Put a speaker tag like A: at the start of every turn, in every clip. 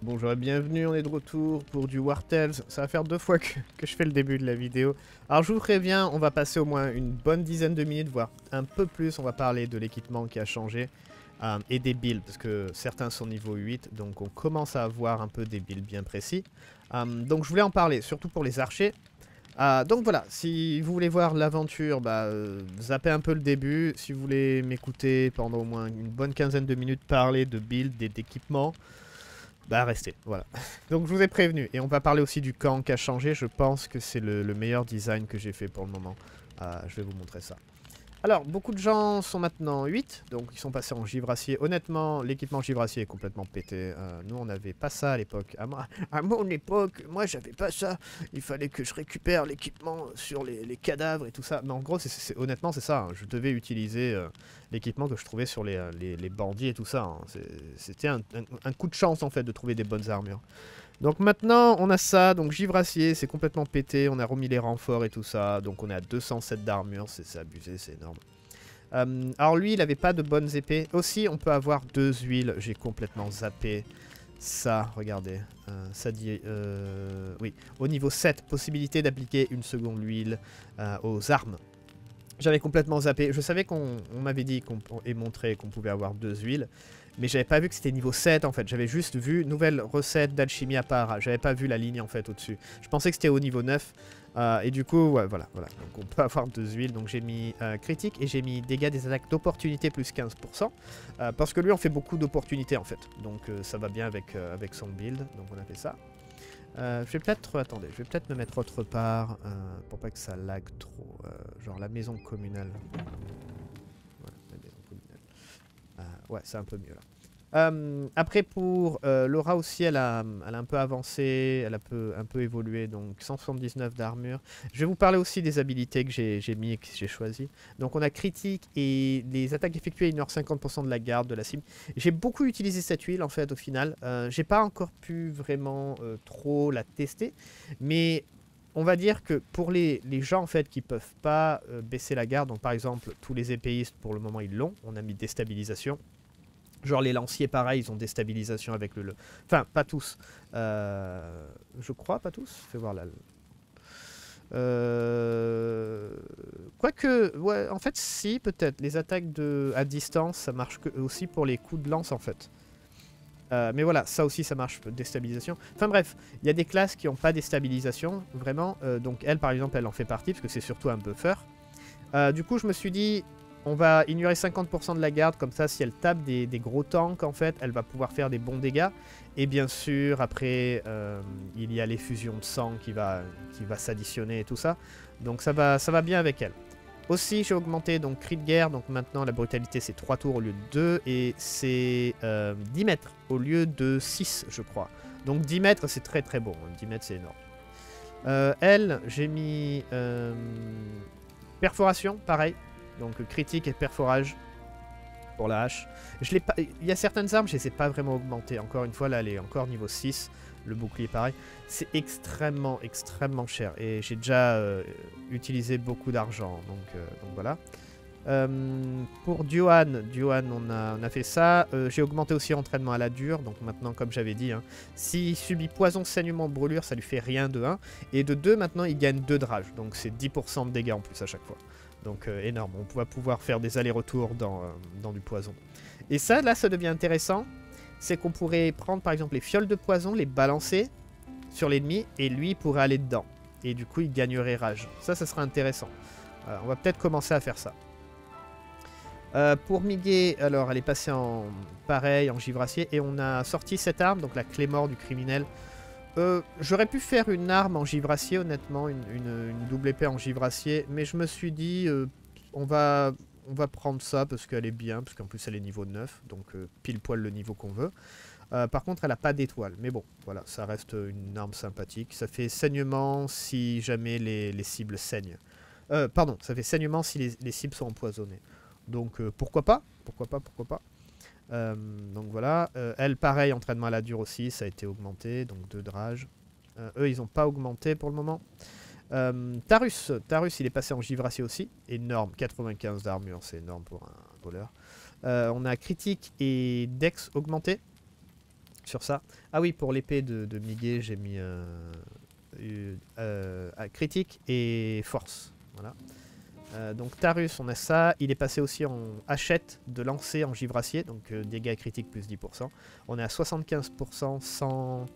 A: Bonjour et bienvenue, on est de retour pour du War Tales. Ça va faire deux fois que, je fais le début de la vidéo. Alors je vous préviens, on va passer au moins une bonne dizaine de minutes, voire un peu plus. On va parler de l'équipement qui a changé euh, et des builds, parce que certains sont niveau 8, donc on commence à avoir un peu des builds bien précis. Euh, donc je voulais en parler, surtout pour les archers. Euh, donc voilà, si vous voulez voir l'aventure, bah, zappez un peu le début. Si vous voulez m'écouter pendant au moins une bonne quinzaine de minutes parler de build et d'équipement, bah restez, voilà. Donc je vous ai prévenu. Et on va parler aussi du camp qui a changé. Je pense que c'est le, le meilleur design que j'ai fait pour le moment. Euh, je vais vous montrer ça. Alors, beaucoup de gens sont maintenant 8, donc ils sont passés en givracier. Honnêtement, l'équipement givracier est complètement pété. Euh, nous, on n'avait pas ça à l'époque. À, à mon époque, moi, j'avais pas ça. Il fallait que je récupère l'équipement sur les, cadavres et tout ça. Mais en gros, honnêtement, c'est ça. hein. Je devais utiliser euh, l'équipement que je trouvais sur les, euh, bandits et tout ça. hein. C'était un coup de chance, en fait, de trouver des bonnes armures. Donc maintenant, on a ça. Donc givracier, c'est complètement pété. On a remis les renforts et tout ça. Donc on est à 207 d'armure. C'est abusé, c'est énorme. Euh, alors lui, il avait pas de bonnes épées. Aussi, on peut avoir deux huiles. J'ai complètement zappé ça. Regardez. Euh, ça dit... euh, oui. Au niveau 7, possibilité d'appliquer une seconde huile aux armes. J'avais complètement zappé. Je savais qu'on on m'avait dit qu'on et montré qu'on pouvait avoir deux huiles. Mais j'avais pas vu que c'était niveau 7 en fait. J'avais juste vu nouvelle recette d'alchimie à part. J'avais pas vu la ligne en fait au-dessus. Je pensais que c'était au niveau 9. euh, et du coup, voilà, voilà. Donc on peut avoir deux huiles. Donc j'ai mis euh, critique et j'ai mis dégâts des attaques d'opportunité plus 15%. euh, parce que lui, on fait beaucoup d'opportunités en fait. Donc ça va bien avec, avec son build. Donc on a fait ça. Je vais peut-être, attendez, je vais peut-être me mettre autre part pour pas que ça lag trop. genre la maison communale. Voilà, la maison communale. Euh, ouais, c'est un peu mieux là. Euh, après pour euh, Laura aussi, elle a, elle a un peu avancé, elle a peu, un peu évolué, donc 179 d'armure. Je vais vous parler aussi des habilités que j'ai mis et que j'ai choisi. Donc on a critique et les attaques effectuées ignorent 50% de la garde de la cible. J'ai beaucoup utilisé cette huile en fait au final. Euh, j'ai pas encore pu vraiment euh, trop la tester, mais on va dire que pour les, gens en fait qui peuvent pas euh, baisser la garde, donc par exemple tous les épéistes pour le moment ils l'ont, on a mis déstabilisation. Genre les lanciers pareil, ils ont déstabilisation avec le... le- Enfin, pas tous. Euh, je crois, pas tous. Fais voir là. Euh... Quoique, en fait, si, peut-être. Les attaques de... à distance, ça marche aussi pour les coups de lance, en fait. Euh, mais voilà, ça aussi, ça marche, déstabilisation. Enfin bref, il y a des classes qui n'ont pas déstabilisation, vraiment. Euh, donc elle, par exemple, elle en fait partie, parce que c'est surtout un buffer. Euh, du coup, je me suis dit, on va ignorer 50% de la garde, comme ça, si elle tape des, des gros tanks, en fait, elle va pouvoir faire des bons dégâts. Et bien sûr, après, euh, il y a l'effusion de sang qui va, qui va s'additionner et tout ça. Donc ça va, ça va bien avec elle. Aussi, j'ai augmenté donc cri de guerre, donc maintenant la brutalité c'est 3 tours au lieu de 2 et c'est euh, 10 mètres au lieu de 6, je crois. Donc 10 mètres c'est très très bon, hein. 10 mètres c'est énorme. Euh, elle, j'ai mis euh, perforation, pareil. Donc critique et perforage pour la hache. Il y a certaines armes, je les ai pas vraiment augmentées. Encore une fois, là, elle est encore niveau 6. Le bouclier, pareil. C'est extrêmement, extrêmement cher. Et j'ai déjà euh, utilisé beaucoup d'argent. Donc, euh, voilà. Euh, pour Duan, Duan on, a, fait ça. J'ai augmenté aussi entraînement à la dure. Donc maintenant, comme j'avais dit, hein, s'il subit poison, saignement, brûlure, ça lui fait rien de 1. Et de 2, maintenant, il gagne 2 de rage. Donc c'est 10% de dégâts en plus à chaque fois. Donc énorme. On va pouvoir faire des allers-retours dans du poison. Et ça, là, ça devient intéressant. C'est qu'on pourrait prendre par exemple les fioles de poison, les balancer sur l'ennemi, et lui pourrait aller dedans. Et du coup, il gagnerait rage. Ça, ça sera intéressant. Euh, on va peut-être commencer à faire ça. Euh, pour Miguel, alors elle est passée en pareil, en givracier, et on a sorti cette arme, donc la clé mort du criminel. Euh, J'aurais pu faire une arme en givracier, honnêtement, une, double épée en givracier, mais je me suis dit, on, va, on va prendre ça parce qu'elle est bien, parce qu'en plus elle est niveau 9, donc euh, pile poil le niveau qu'on veut. Euh, par contre, elle n'a pas d'étoile, mais bon, voilà, ça reste une arme sympathique. Ça fait saignement si jamais les, les cibles saignent. Euh, pardon, ça fait saignement si les, les cibles sont empoisonnées. Donc pourquoi pas Pourquoi pas Pourquoi pas Donc voilà. Elle, pareil, entraînement à la dure aussi, ça a été augmenté, donc 2 de rage. Euh, eux, ils n'ont pas augmenté pour le moment. Euh, Tarus, Tarus, il est passé en givracier aussi. Énorme, 95 d'armure, c'est énorme pour un voleur. Euh, on a critique et dex augmenté. sur ça. Ah oui, pour l'épée de, de Miguel, j'ai mis euh, critique et force. Donc Tarus, on a ça. Il est passé aussi en hachette de lancer en givracier, donc dégâts critiques plus 10%. On est à 75% sans,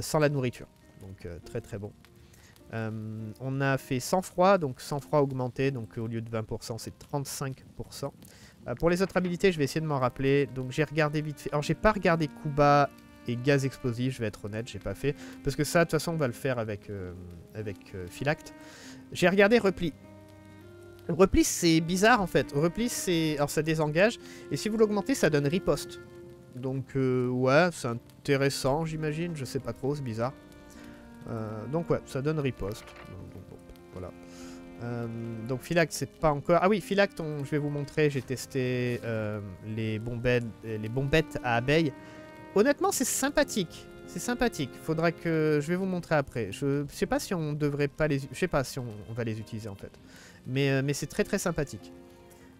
A: sans la nourriture. Donc très très bon. Euh, on a fait sang froid, donc sang froid augmenté, donc au lieu de 20%, c'est 35%. Euh, pour les autres habilités, je vais essayer de m'en rappeler. Donc j'ai regardé vite fait. Alors j'ai pas regardé Kuba et gaz explosif, je vais être honnête, j'ai pas fait. Parce que ça, de toute façon, on va le faire avec, euh, avec euh. J'ai regardé repli. Repli, c'est bizarre en fait. Repli, c'est. Alors ça désengage. Et si vous l'augmentez, ça donne riposte. Donc, ouais, c'est intéressant, j'imagine. Je sais pas trop, c'est bizarre. Euh, donc, ouais, ça donne riposte. Donc, bon, voilà. Euh, donc, Philact, c'est pas encore. Ah oui, Philact, on- je vais vous montrer. J'ai testé euh, les, bombettes, les bombettes à abeilles. Honnêtement, c'est sympathique. C'est sympathique. Faudra que. Je vais vous montrer après. Je sais pas si on devrait pas les. Je sais pas si on, on va les utiliser en fait. Mais, mais c'est très très sympathique.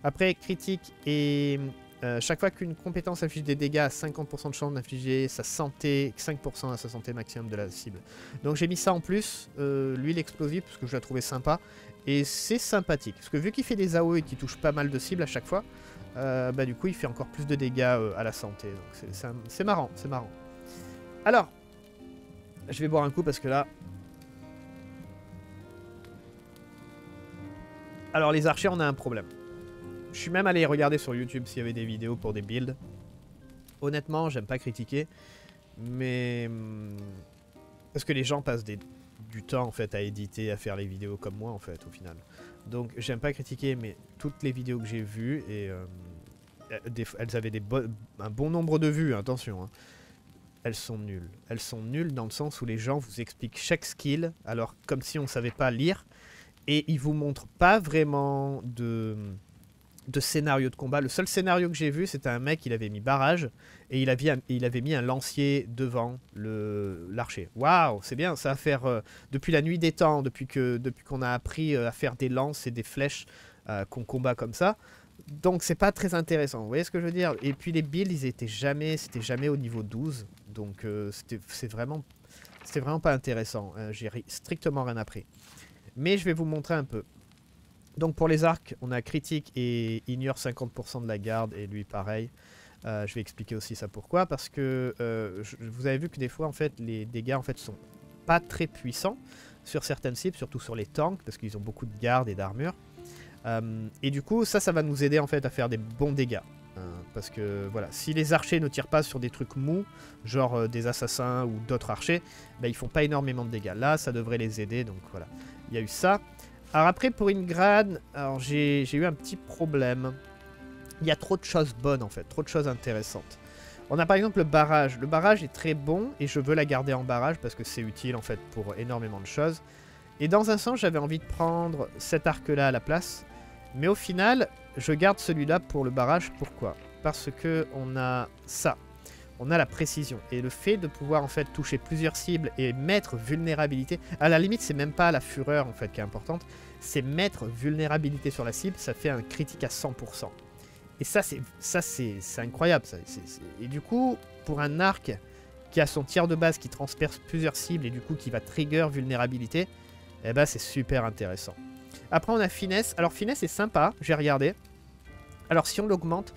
A: Après, critique et. Euh, chaque fois qu'une compétence inflige des dégâts à 50% de chance d'infliger sa santé, 5% à sa santé maximum de la cible. Donc j'ai mis ça en plus, euh, l'huile explosive, parce que je la trouvais sympa. Et c'est sympathique. Parce que vu qu'il fait des AOE et qu'il touche pas mal de cibles à chaque fois, euh, bah du coup il fait encore plus de dégâts à la santé. Donc c'est marrant, c'est marrant. Alors, je vais boire un coup parce que là... Alors les archers, on a un problème. Je suis même allé regarder sur YouTube s'il y avait des vidéos pour des builds. Honnêtement, j'aime pas critiquer, mais hum, parce que les gens passent du temps en fait à éditer, à faire les vidéos comme moi en fait au final. Donc j'aime pas critiquer, mais toutes les vidéos que j'ai vues et euh, fois- elles avaient un bon nombre de vues, attention. hein. Elles sont nulles. Elles sont nulles dans le sens où les gens vous expliquent chaque skill, alors comme si on savait pas lire, et ils vous montrent pas vraiment de de scénario de combat. Le seul scénario que j'ai vu, c'était un mec, il avait mis barrage et il avait, mis un lancier devant l'archer. Waouh, c'est bien, ça va faire euh, depuis la nuit des temps, depuis que depuis qu'on a appris euh, à faire des lances et des flèches euh, qu'on combat comme ça. Donc c'est pas très intéressant. Vous voyez ce que je veux dire? Et puis les builds, ils étaient jamais, c'était jamais au niveau 12. Donc euh, c'est vraiment c'était vraiment pas intéressant. Euh, J'ai ri- strictement rien appris. Mais je vais vous montrer un peu. Donc pour les arcs, on a critique et ignore 50% de la garde et lui pareil. Euh, je vais expliquer aussi ça pourquoi parce que euh, vous avez vu que des fois en fait les dégâts en fait sont pas très puissants sur certaines cibles, surtout sur les tanks parce qu'ils ont beaucoup de garde et d'armure. Euh, et du coup ça ça va nous aider en fait à faire des bons dégâts. Parce que voilà, si les archers ne tirent pas sur des trucs mous, genre des assassins ou d'autres archers, bah, ils font pas énormément de dégâts. Là, ça devrait les aider, donc voilà. Il y a eu ça. Alors après, pour Ingrad, j'ai eu un petit problème. Il y a trop de choses bonnes en fait, trop de choses intéressantes. On a par exemple le barrage. Le barrage est très bon et je veux la garder en barrage parce que c'est utile en fait pour énormément de choses. Et dans un sens, j'avais envie de prendre cet arc-là à la place. Mais au final, je garde celui-là pour le barrage. Pourquoi? Parce que on a ça. On a la précision. Et le fait de pouvoir en fait toucher plusieurs cibles et mettre vulnérabilité. À la limite, c'est même pas la fureur en fait qui est importante. C'est mettre vulnérabilité sur la cible. Ça fait un critique à 100%. Et ça, c'est ça c'est incroyable. Et du coup, pour un arc qui a son tir de base qui transperce plusieurs cibles et du coup qui va trigger vulnérabilité, eh ben c'est super intéressant. Après, on a finesse. Alors, finesse est sympa, j'ai regardé. Alors, si on l'augmente,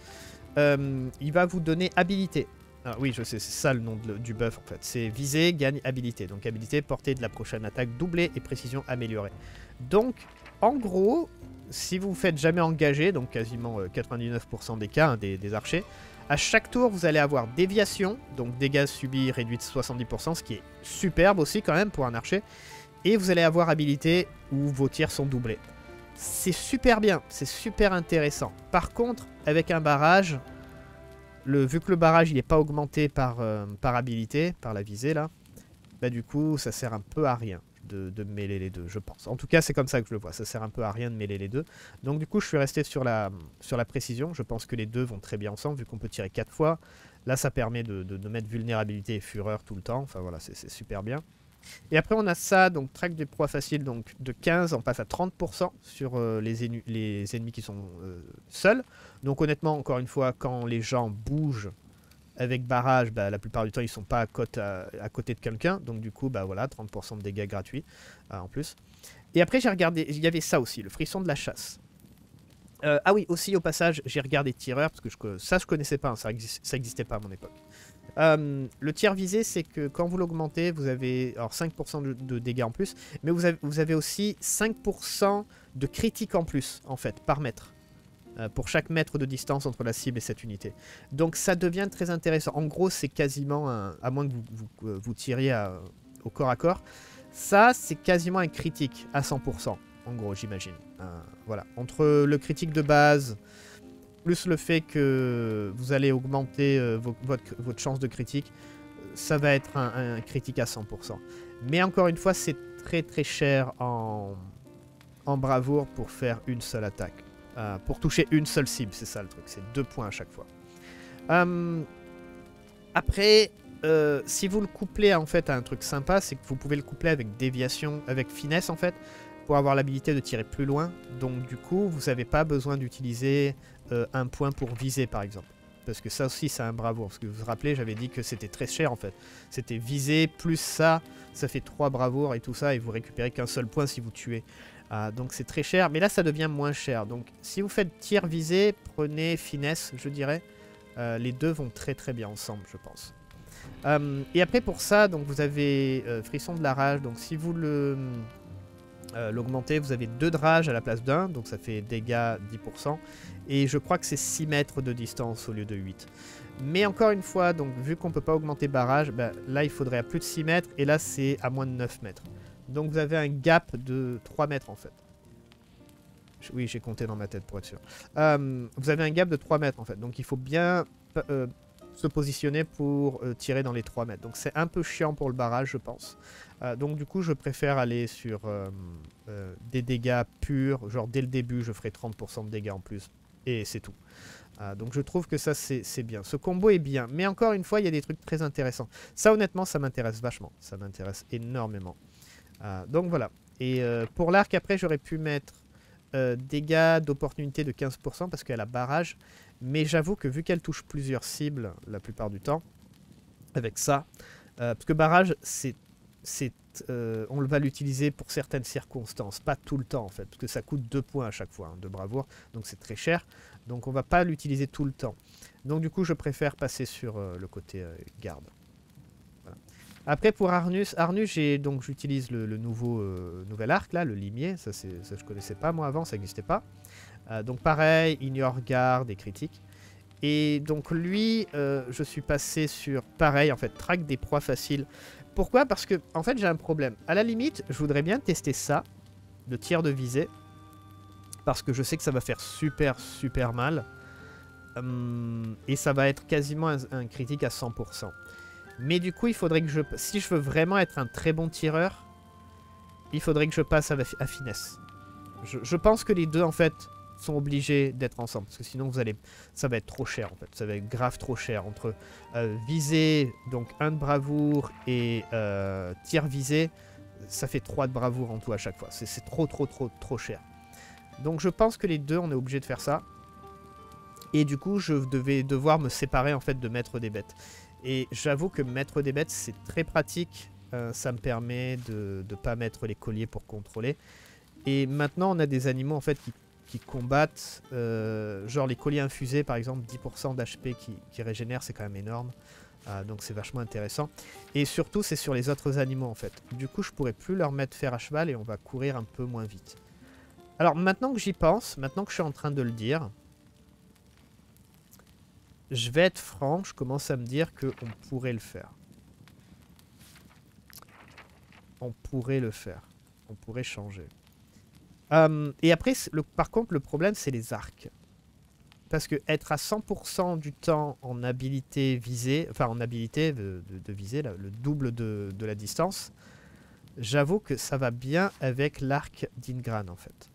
A: euh, il va vous donner habilité. Ah, oui, je sais, c'est ça le nom du buff en fait. C'est viser, gagne habilité. Donc, habilité, portée de la prochaine attaque doublée et précision améliorée. Donc, en gros, si vous vous faites jamais engager, donc quasiment euh, 99% des cas hein, des, des archers, à chaque tour, vous allez avoir déviation, donc dégâts subis réduits de 70%, ce qui est superbe aussi quand même pour un archer. Et vous allez avoir habilité où vos tirs sont doublés. C'est super bien, c'est super intéressant. Par contre, avec un barrage, vu que le barrage n'est pas augmenté par, euh, par habilité, par la visée là, bah du coup ça sert un peu à rien de, mêler les deux, je pense. En tout cas c'est comme ça que je le vois, ça sert un peu à rien de mêler les deux. Donc du coup je suis resté sur la, sur la précision, je pense que les deux vont très bien ensemble vu qu'on peut tirer 4 fois. Là ça permet de, de- de mettre vulnérabilité et fureur tout le temps, enfin voilà c'est super bien. Et après on a ça, donc track des proies faciles, donc de 15 on passe à 30% sur euh, les, ennemis qui sont euh, seuls. Donc honnêtement, encore une fois, quand les gens bougent, Avec barrage, bah, la plupart du temps, ils sont pas à, côté de quelqu'un. Donc du coup, bah voilà, 30% de dégâts gratuits en plus. Et après, j'ai regardé, il y avait ça aussi, le frisson de la chasse. Euh, ah oui, aussi au passage, j'ai regardé tireur, parce que ça je connaissais pas, hein, ça, n'existait pas à mon époque. Euh, le tir visé, c'est que quand vous l'augmentez, vous avez alors 5% de, dégâts en plus, mais vous avez, aussi 5% de critique en plus, en fait, par mètre. Euh, pour chaque mètre de distance entre la cible et cette unité. Donc ça devient très intéressant. En gros, c'est quasiment, à moins que vous, vous, tiriez au corps à corps, ça, c'est quasiment un critique à 100%, en gros, j'imagine. Euh, voilà. Entre le critique de base, plus le fait que vous allez augmenter euh, votre, chance de critique, ça va être un, critique à 100%. Mais encore une fois, c'est très très cher en, en bravoure pour faire une seule attaque. Euh, pour toucher une seule cible, c'est ça le truc. C'est deux points à chaque fois. après, euh, si vous le couplez en fait à un truc sympa, c'est que vous pouvez le coupler avec déviation, avec finesse en fait, pour avoir l'habilité de tirer plus loin. Donc du coup, vous n'avez pas besoin d'utiliser euh, un point pour viser par exemple. Parce que ça aussi, c'est un bravoure. Parce que vous vous rappelez, j'avais dit que c'était très cher en fait. C'était viser plus ça, ça fait 3 bravoures et tout ça, et vous récupérez qu'un seul point si vous tuez. Ah, donc c'est très cher, mais là ça devient moins cher. Donc si vous faites tir visé, prenez finesse, je dirais. Euh, les deux vont très très bien ensemble, je pense. Euh, et après pour ça, donc vous avez frisson de la rage. Donc si vous le euh, l'augmentez, vous avez 2 de rage à la place d'un, donc ça fait dégâts 10%. Et je crois que c'est 6 mètres de distance au lieu de 8. Mais encore une fois, donc vu qu'on peut pas augmenter barrage, bah, là il faudrait à plus de 6 mètres et là c'est à moins de 9 mètres. Donc vous avez un gap de 3 mètres en fait. Oui, j'ai compté dans ma tête pour être sûr. vous avez un gap de 3 mètres en fait. Donc il faut bien se positionner pour euh, tirer dans les 3 mètres. Donc c'est un peu chiant pour le barrage, je pense. Euh, donc du coup, je préfère aller sur euh, des dégâts purs. Genre dès le début, je ferai 30% de dégâts en plus. Et c'est tout. donc je trouve que ça, c'est bien. Ce combo est bien. Mais encore une fois, il y a des trucs très intéressants. Ça, honnêtement, ça m'intéresse vachement. Ça m'intéresse énormément. donc voilà. Et pour l'arc, après, j'aurais pu mettre dégâts d'opportunité de 15% parce qu'elle a barrage. Mais j'avoue que vu qu'elle touche plusieurs cibles la plupart du temps, avec ça, euh, parce que barrage, c'est, euh, on va l'utiliser pour certaines circonstances, pas tout le temps en fait, parce que ça coûte 2 points à chaque fois hein, de bravoure, donc c'est très cher. Donc on va pas l'utiliser tout le temps. Donc du coup, je préfère passer sur euh, le côté garde. Après pour Arnus, Arnus j'utilise le, nouveau nouvel arc là, le limier, ça, ça je connaissais pas moi avant, ça n'existait pas. Euh, donc pareil, ignore garde et critique. Et donc lui, euh, je suis passé sur pareil, en fait, track des proies faciles. Pourquoi? Parce que, en fait, j'ai un problème. À la limite, je voudrais bien tester ça, le tir de visée. Parce que je sais que ça va faire super, super mal. Hum, et ça va être quasiment un, critique à 100%. Mais du coup, il faudrait que je... Si je veux vraiment être un très bon tireur, il faudrait que je passe à, finesse. Je pense que les deux, en fait, sont obligés d'être ensemble. Parce que sinon, vous allez, ça va être trop cher, en fait. Ça va être grave trop cher. Entre euh, viser, donc un de bravoure, et euh, tir visé, ça fait 3 de bravoure en tout à chaque fois. C'est trop, trop, trop, trop cher. Donc je pense que les deux, on est obligé de faire ça. Et du coup, je devais devoir me séparer, en fait, de mettre des bêtes. Et j'avoue que mettre des bêtes, c'est très pratique. Euh, ça me permet de ne pas mettre les colliers pour contrôler. Et maintenant, on a des animaux en fait qui qui combattent, euh, genre les colliers infusés par exemple, 10% d'HP qui, qui régénèrent, c'est quand même énorme. Euh, donc c'est vachement intéressant. Et surtout c'est sur les autres animaux en fait. Du coup je pourrais plus leur mettre fer à cheval et on va courir un peu moins vite. Alors maintenant que j'y pense, maintenant que je suis en train de le dire, je vais être franc, je commence à me dire qu'on pourrait le faire. On pourrait le faire. On pourrait changer. Euh, et après, le, par contre, le problème, c'est les arcs. Parce que être à 100% du temps en habilité visée, enfin en habilité de, viser, le double de, la distance, j'avoue que ça va bien avec l'arc d'Ingran en fait.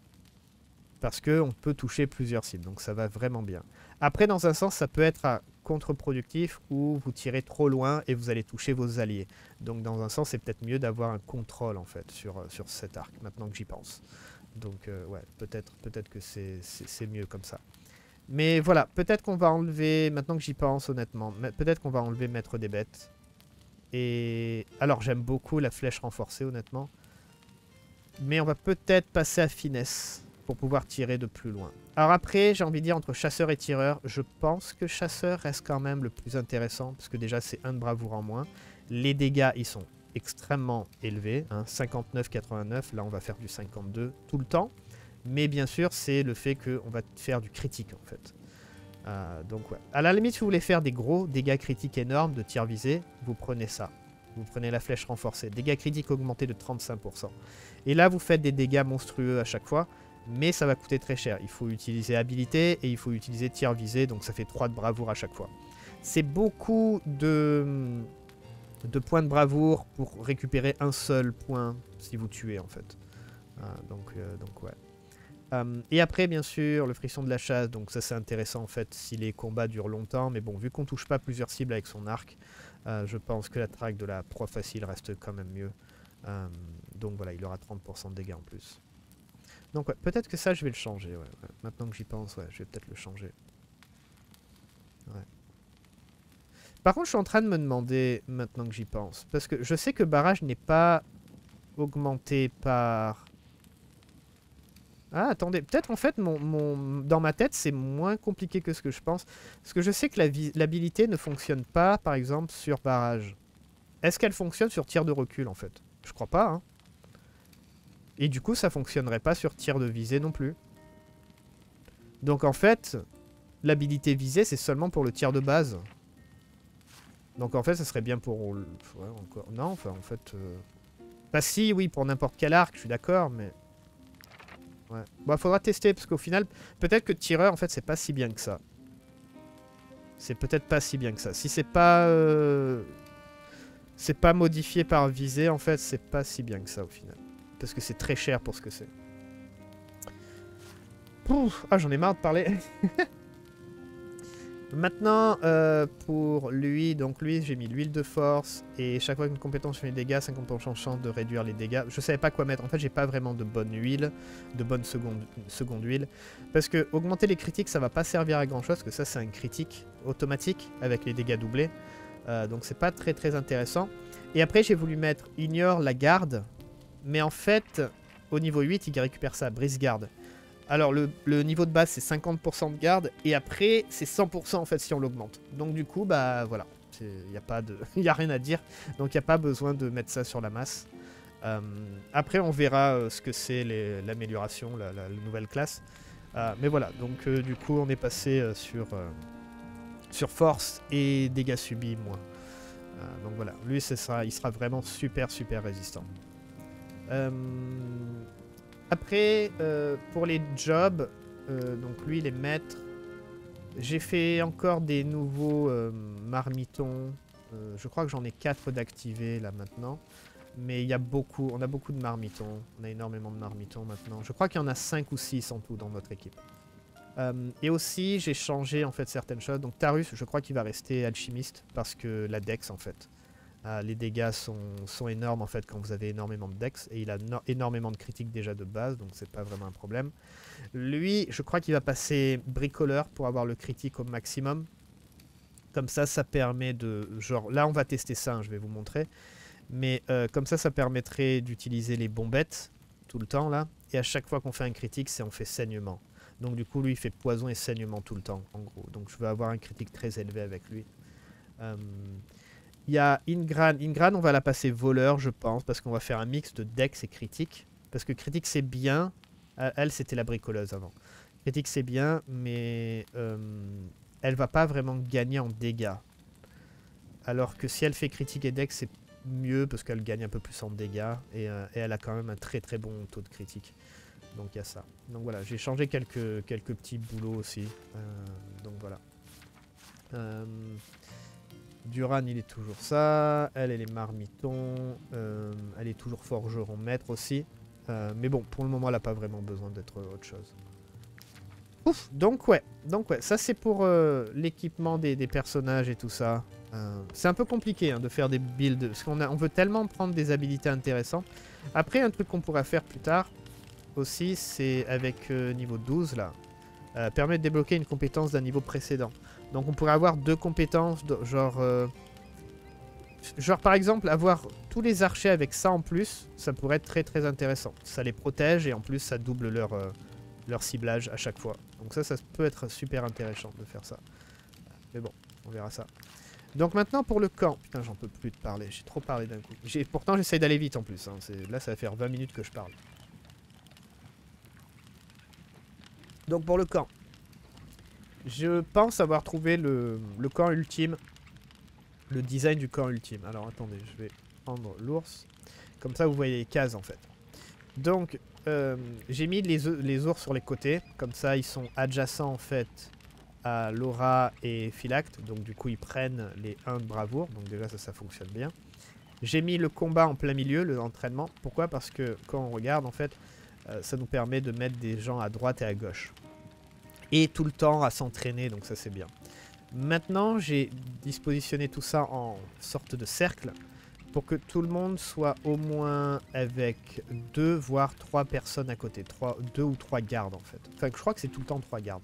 A: Parce qu'on peut toucher plusieurs cibles, donc ça va vraiment bien. Après, dans un sens, ça peut être contre-productif ou vous tirez trop loin et vous allez toucher vos alliés. Donc dans un sens, c'est peut-être mieux d'avoir un contrôle en fait sur, sur cet arc, maintenant que j'y pense. Donc euh, ouais, peut-être peut, -être, que c'est mieux comme ça. Mais voilà, peut-être qu'on va enlever, maintenant que j'y pense honnêtement, peut-être qu'on va enlever Maître des Bêtes. Et alors j'aime beaucoup la flèche renforcée honnêtement. Mais on va peut-être passer à finesse pour pouvoir tirer de plus loin. Alors après, j'ai envie de dire entre chasseur et tireur, je pense que chasseur reste quand même le plus intéressant, parce que déjà c'est un de bravoure en moins. Les dégâts, ils sont extrêmement élevés, hein, 59-89, là on va faire du 52 tout le temps. Mais bien sûr, c'est le fait qu'on va faire du critique en fait. Euh, donc ouais. À la limite, si vous voulez faire des gros dégâts critiques énormes de tir visé, vous prenez ça. Vous prenez la flèche renforcée. Dégâts critiques augmentés de 35%. Et là, vous faites des dégâts monstrueux à chaque fois. Mais ça va coûter très cher. Il faut utiliser habilité et il faut utiliser tir visé. Donc ça fait 3 de bravoure à chaque fois. C'est beaucoup de, de points de bravoure pour récupérer un seul point si vous tuez en fait. Donc, euh, donc ouais. Euh, et après, bien sûr, le frisson de la chasse. Donc ça, c'est intéressant en fait si les combats durent longtemps. Mais bon, vu qu'on touche pas plusieurs cibles avec son arc, euh, je pense que la traque de la proie facile reste quand même mieux. Euh, donc voilà, il aura 30% de dégâts en plus. Donc ouais, peut-être que ça, je vais le changer. Maintenant que j'y pense, ouais, je vais peut-être le changer. Par contre, je suis en train de me demander, maintenant que j'y pense, parce que je sais que barrage n'est pas augmenté par ah, attendez, peut-être en fait, mon, dans ma tête, c'est moins compliqué que ce que je pense. Parce que je sais que l'habilité ne fonctionne pas, par exemple, sur barrage. Est-ce qu'elle fonctionne sur tir de recul, en fait? Je crois pas, hein. Et du coup, ça fonctionnerait pas sur tir de visée non plus. Donc en fait, l'habilité visée, c'est seulement pour le tir de base. Donc en fait, ça serait bien pour... encore... Non, enfin, en fait... Euh... Bah si, oui, pour n'importe quel arc, je suis d'accord, mais... Ouais. Bon, faudra tester parce qu'au final, peut-être que tireur, en fait, c'est pas si bien que ça. C'est peut-être pas si bien que ça. Si c'est pas... Euh, c'est pas modifié par visée, en fait, c'est pas si bien que ça au final. Parce que c'est très cher pour ce que c'est. Ah, j'en ai marre de parler. Maintenant, euh, pour lui, donc lui, j'ai mis l'huile de force. Et chaque fois qu'une compétence fait des dégâts, 50% chance de réduire les dégâts. Je savais pas quoi mettre. En fait, j'ai pas vraiment de bonne huile, de bonne seconde, seconde huile. Parce que augmenter les critiques, ça va pas servir à grand chose. Parce que ça, c'est un critique automatique avec les dégâts doublés. Euh, donc c'est pas très très intéressant. Et après, j'ai voulu mettre ignore la garde. Mais en fait, au niveau 8, il récupère ça, brise garde. Alors le, niveau de base c'est 50% de garde et après c'est 100% en fait si on l'augmente. Donc du coup bah voilà, il n'y a, rien à dire. Donc il n'y a pas besoin de mettre ça sur la masse. Euh, après on verra euh, ce que c'est l'amélioration, la, nouvelle classe. Euh, mais voilà, donc du coup on est passé sur, force et dégâts subis moins. donc voilà, lui il sera vraiment super super résistant. Après, euh, pour les jobs, euh, donc lui, les maîtres, j'ai fait encore des nouveaux euh, marmitons. je crois que j'en ai 4 d'activés là maintenant. Mais il y a beaucoup, on a beaucoup de marmitons. On a énormément de marmitons maintenant. Je crois qu'il y en a 5 ou 6 en tout dans notre équipe. et aussi, j'ai changé en fait certaines choses. Donc Tarus, je crois qu'il va rester alchimiste parce que la Dex en fait. Ah, les dégâts sont, énormes en fait quand vous avez énormément de dex et il a énormément de critiques déjà de base donc c'est pas vraiment un problème. Lui je crois qu'il va passer bricoleur pour avoir le critique au maximum. Comme ça ça permet de... genre là on va tester ça hein, je vais vous montrer. Mais euh, comme ça ça permettrait d'utiliser les bombettes tout le temps là. Et à chaque fois qu'on fait un critique c'est on fait saignement. Donc du coup lui il fait poison et saignement tout le temps en gros. Donc je veux avoir un critique très élevé avec lui. Euh, il y a Ingran. Ingran, on va la passer voleur, je pense, parce qu'on va faire un mix de Dex et critique. Parce que critique, c'est bien. Euh, elle, c'était la bricoleuse avant. Critique, c'est bien, mais euh, elle va pas vraiment gagner en dégâts. Alors que si elle fait critique et Dex, c'est mieux parce qu'elle gagne un peu plus en dégâts. Et, euh, elle a quand même un très très bon taux de critique. Donc il y a ça. Donc voilà, j'ai changé quelques, quelques petits boulots aussi. donc voilà. Duran, il est toujours ça. Elle, elle est marmiton. Euh, elle est toujours forgeron maître aussi. Euh, mais bon, pour le moment, elle n'a pas vraiment besoin d'être autre chose. Ouf, donc ouais. Donc ouais, ça c'est pour euh, l'équipement des, personnages et tout ça. c'est un peu compliqué hein, de faire des builds, parce qu'on on veut tellement prendre des habilités intéressantes. Après, un truc qu'on pourrait faire plus tard aussi, c'est avec niveau 12 là. euh, permet de débloquer une compétence d'un niveau précédent. Donc on pourrait avoir deux compétences, genre... euh, genre par exemple, avoir tous les archers avec ça en plus, ça pourrait être très très intéressant. Ça les protège et en plus ça double leur, euh, leur ciblage à chaque fois. Donc ça, ça peut être super intéressant de faire ça. Mais bon, on verra ça. Donc maintenant pour le camp. Putain, j'en peux plus de parler. J'ai trop parlé d'un coup. Pourtant, j'essaye d'aller vite en plus. hein. Là, ça va faire 20 minutes que je parle. Donc pour le camp. Je pense avoir trouvé le, le camp ultime. Le design du camp ultime. Alors attendez, je vais prendre l'ours. Comme ça, vous voyez les cases en fait. Donc, euh, j'ai mis les, ours sur les côtés. Comme ça, ils sont adjacents en fait à Laura et Philacte. Donc du coup, ils prennent les 1 de bravoure. Donc déjà, ça, ça fonctionne bien. J'ai mis le combat en plein milieu, l'entraînement. Pourquoi? Parce que quand on regarde, en fait, euh, ça nous permet de mettre des gens à droite et à gauche. Et tout le temps à s'entraîner, donc ça c'est bien. Maintenant, j'ai dispositionné tout ça en sorte de cercle pour que tout le monde soit au moins avec deux voire trois personnes à côté. Deux ou trois gardes en fait. Enfin, je crois que c'est tout le temps trois gardes.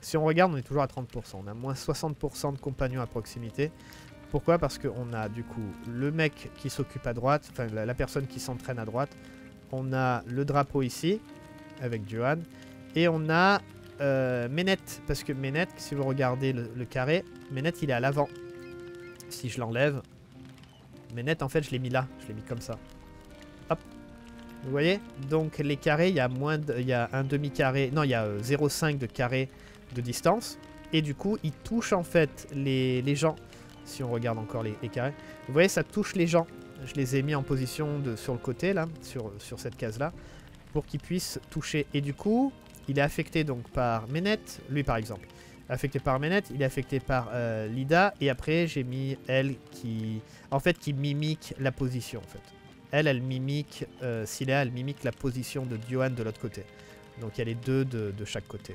A: Si on regarde, on est toujours à 30%. On a moins 60% de compagnons à proximité. Pourquoi? Parce qu'on a du coup le mec qui s'occupe à droite, enfin la, la personne qui s'entraîne à droite. On a le drapeau ici, avec Johan. Et on a euh, Ménette, parce que Ménette, si vous regardez le, carré, Ménette il est à l'avant. Si je l'enlève, Ménette en fait je l'ai mis là, je l'ai mis comme ça. Hop. Vous voyez? Donc les carrés, il y a moins de, il y a un demi-carré, non il y a euh, 0,5 de carré de distance. Et du coup il touche en fait les, les gens, si on regarde encore les, les carrés. Vous voyez ça touche les gens. Je les ai mis en position de, sur le côté là, sur, sur cette case là, pour qu'ils puissent toucher. Et du coup, il est affecté donc par Ménette, lui par exemple. Affecté par Ménette, il est affecté par euh, Lida, et après j'ai mis elle qui, en fait, qui mimique la position en fait. Elle, elle mimique, euh, elle mimique la position de Diohan de l'autre côté. Donc il y a les deux de, chaque côté.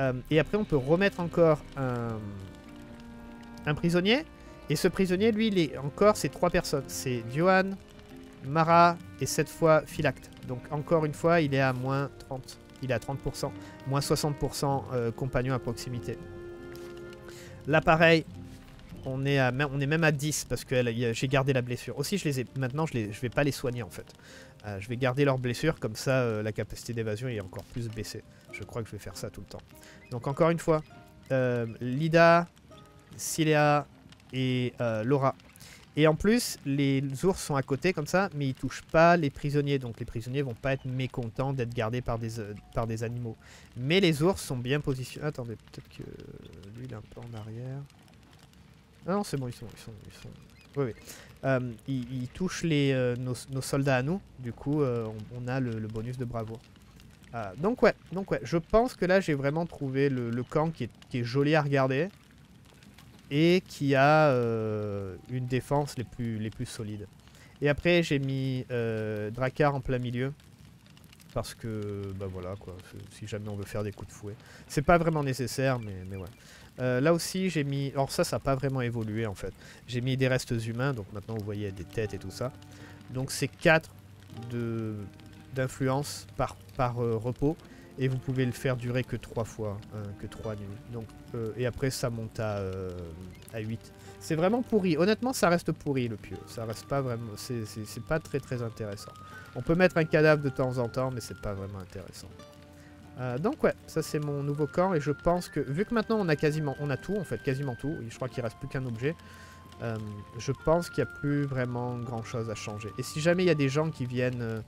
A: Euh, et après on peut remettre encore un, prisonnier. Et ce prisonnier, lui, il est encore, c'est trois personnes. C'est Diohan, Mara et cette fois Philacte. Donc encore une fois, il est à moins 30. Il est à 30%. Moins 60% euh, compagnons à proximité. Là, on est, même- à 10 parce que j'ai gardé la blessure. Aussi, je les ai, maintenant, je ne vais pas les soigner en fait. Euh, je vais garder leur blessure, comme ça, euh, la capacité d'évasion est encore plus baissée. Je crois que je vais faire ça tout le temps. Donc encore une fois, euh, Lida, Cilia et euh, Laura. Et en plus, les ours sont à côté comme ça, mais ils touchent pas les prisonniers. Donc les prisonniers vont pas être mécontents d'être gardés par des, euh, par des animaux. Mais les ours sont bien positionnés. Attendez, peut-être que lui il est un peu en arrière. Ah non, c'est bon, ils sont, ils sont, ils sont. Oui, oui. Euh, ils, touchent les, euh, nos, nos soldats à nous. Du coup, on, a le, bonus de bravoure. Donc ouais, donc ouais, je pense que là j'ai vraiment trouvé le, le camp qui est, qui est joli à regarder et qui a euh, une défense les plus, les plus solides. Et après j'ai mis euh, Drakkar en plein milieu parce que bah voilà quoi, si jamais on veut faire des coups de fouet. C'est pas vraiment nécessaire mais, mais ouais. Euh, là aussi j'ai mis, alors ça ça n'a pas vraiment évolué en fait. J'ai mis des restes humains donc maintenant vous voyez des têtes et tout ça. Donc c'est 4 de d'influence par, par euh, repos et vous pouvez le faire durer que 3 fois, hein, que 3 nuits. Donc, euh, et après ça monte à, euh, à 8. C'est vraiment pourri. Honnêtement, ça reste pourri le pieu. Ça reste pas vraiment. C'est pas très très intéressant. On peut mettre un cadavre de temps en temps, mais c'est pas vraiment intéressant. Euh, donc ouais, ça c'est mon nouveau camp et je pense que vu que maintenant on a quasiment, on a tout en fait, quasiment tout. Je crois qu'il reste plus qu'un objet. je pense qu'il n'y a plus vraiment grand chose à changer. Et si jamais il y a des gens qui viennent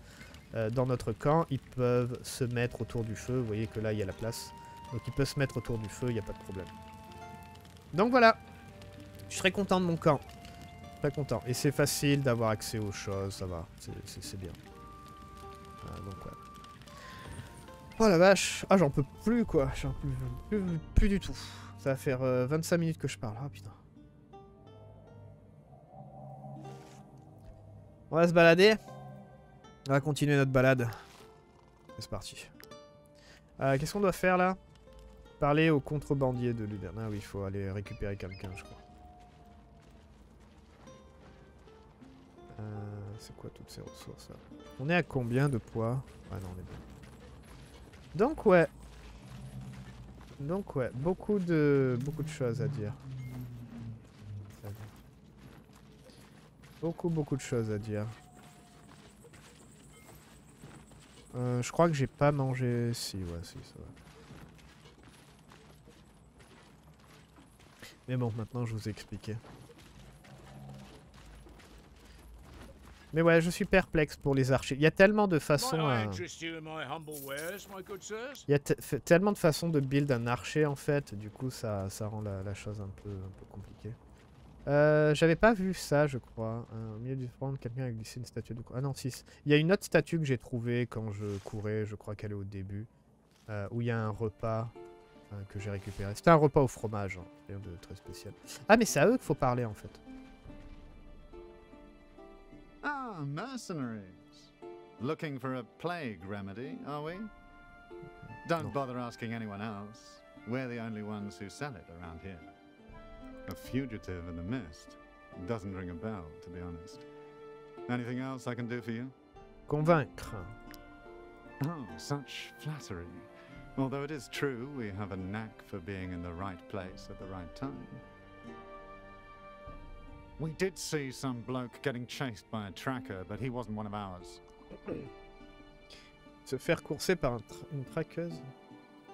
A: euh, euh, dans notre camp, ils peuvent se mettre autour du feu. Vous voyez que là, il y a la place. Donc ils peuvent se mettre autour du feu, il n'y a pas de problème. Donc voilà. Je très content de mon camp. Très content. Et c'est facile d'avoir accès aux choses, ça va. C'est- bien. Ah, donc ouais. Oh la vache. Ah, j'en peux plus quoi. J'en peux plus, plus, du tout. Ça va faire euh, 25 minutes que je parle. Ah putain. On va se balader. On va continuer notre balade. C'est parti. Euh, Qu'est-ce qu'on doit faire là? Parler au contrebandier de Luden. Ah oui, il faut aller récupérer quelqu'un, je crois. Euh, C'est quoi toutes ces ressources là? On est à combien de poids? Ah non, on est bon. Donc ouais. Donc ouais, beaucoup de beaucoup de choses à dire. Beaucoup beaucoup de choses à dire. Euh, je crois que j'ai pas mangé. Si, ouais, si, ça va. Mais bon, maintenant je vous ai expliqué. Mais ouais, je suis perplexe pour les archers. Il y a tellement de façons à... Il y a tellement de façons de build un archer en fait. Du coup, ça, ça rend la, chose un peu, un peu compliquée. Euh, J'avais pas vu ça, je crois. Euh, au milieu du front, quelqu'un a glissé une statue de... Ah non, 6. Il y a une autre statue que j'ai trouvée quand je courais. Je crois qu'elle est au début. Euh, où il y a un repas que j'ai récupéré. C'était un repas au fromage. Hein. Rien de très spécial. Ah, mais c'est à eux qu'il faut parler en fait.
B: Ah, mercenaries. Looking for a plague remedy, are we? Don't bother asking anyone else. We're the only ones who sell it around here. A fugitive in the mist. Doesn't ring a bell, to be honest. Anything else I can do for you?
A: Convaincre.
B: Oh, such flattery. Although it is true we have a knack for being in the right place at the right time. We did see some bloke getting chased by a tracker, but he wasn't one of ours.
A: Se faire courser par un tra une traqueuse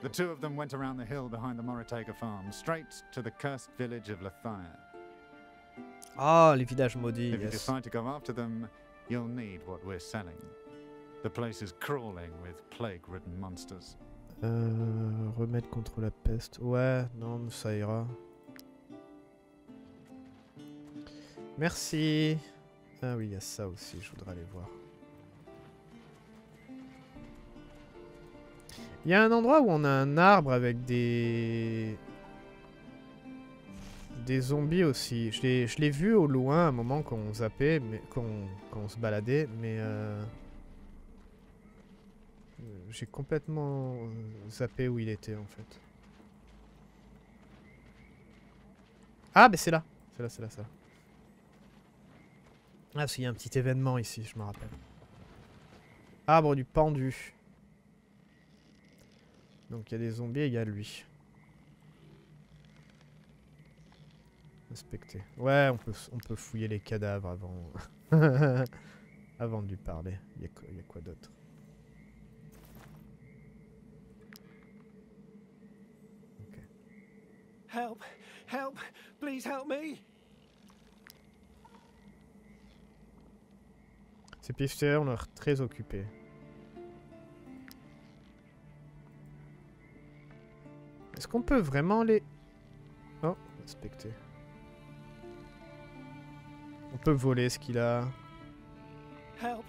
B: The two of them went around the hill behind the Moritega farm, straight to the cursed village of Lathire.
A: Ah, les villages maudits,
B: If you
A: yes.
B: decide to go after them, you'll need what we're selling. The place is crawling with plague-ridden monsters.
A: Euh, remède contre la peste. Ouais, non, ça ira. Merci. Ah oui, il y a ça aussi, je voudrais aller voir. Il y a un endroit où on a un arbre avec des... Des zombies aussi. Je l'ai vu au loin à un moment quand on zappait, mais quand on, quand on se baladait, mais... Euh... J'ai complètement euh, zappé où il était en fait. Ah, mais c'est là. C'est là, c'est là, c'est là. Ah, parce qu'il y a un petit événement ici, je me rappelle. Arbre du pendu. Donc il y a des zombies et il y a lui. Inspecter. Ouais, on peut, on peut fouiller les cadavres avant, avant de lui parler. Il y a quoi, il y a quoi d'autre?
C: Help! Help! Please help me!
A: Ces pisteurs ont l'air très occupés. Est-ce qu'on peut vraiment les... Oh, inspecter. On peut voler ce qu'il a.
C: Help!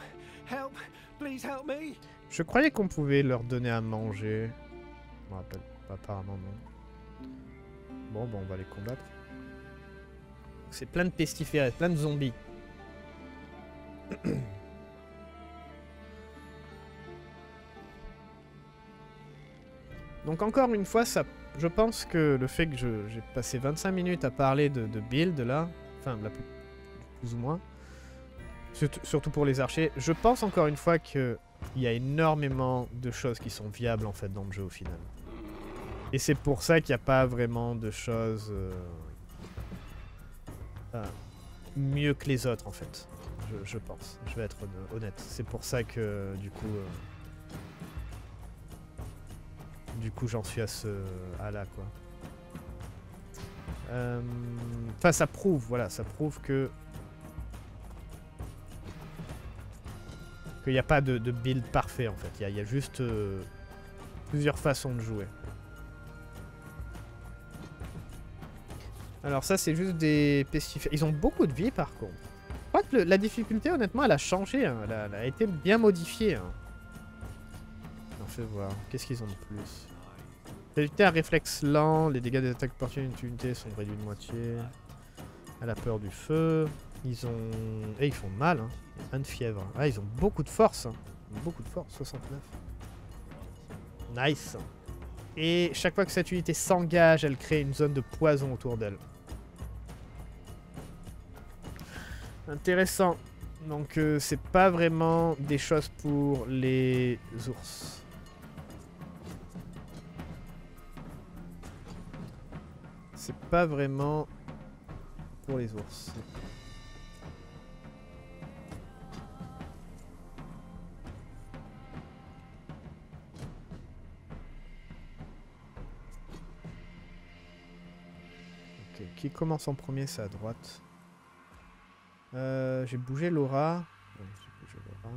C: Help! Please help me!
A: Je croyais qu'on pouvait leur donner à manger. Je me rappelle pas, apparemment non. Bon, bon, on va les combattre. C'est plein de pestiférés, plein de zombies. Donc encore une fois, ça, je pense que le fait que j'ai passé 25 minutes à parler de, build là, enfin la plus, ou moins, surtout, pour les archers, je pense encore une fois que il y a énormément de choses qui sont viables en fait dans le jeu au final. Et c'est pour ça qu'il n'y a pas vraiment de choses euh, euh, mieux que les autres en fait. Je, je pense, je vais être honnête. C'est pour ça que du coup... Euh, du coup j'en suis à ce... à là quoi. Euh, Enfin ça prouve, voilà, ça prouve que... Qu'il n'y a pas de, build parfait en fait. Il y, a juste euh, plusieurs façons de jouer. Alors ça c'est juste des pestiférés. Ils ont beaucoup de vie par contre. Je crois que la difficulté honnêtement elle a changé. Hein. Elle, a, elle, a, été bien modifiée. Hein. On fait voir. Qu'est-ce qu'ils ont de plus? Éviter un réflexe lent. Les dégâts des attaques opportunités sont réduits de moitié. Elle a peur du feu. Ils ont... Et ils font mal. Hein. Un de fièvre. Ah ils ont beaucoup de force. Hein. Beaucoup de force. 69. Nice. Et chaque fois que cette unité s'engage, elle crée une zone de poison autour d'elle. Intéressant. Donc euh, c'est pas vraiment des choses pour les ours. C'est pas vraiment pour les ours. Ok, qui commence en premier C'est à droite. Euh, j'ai bougé Laura. Ouais, j'ai bougé Laura.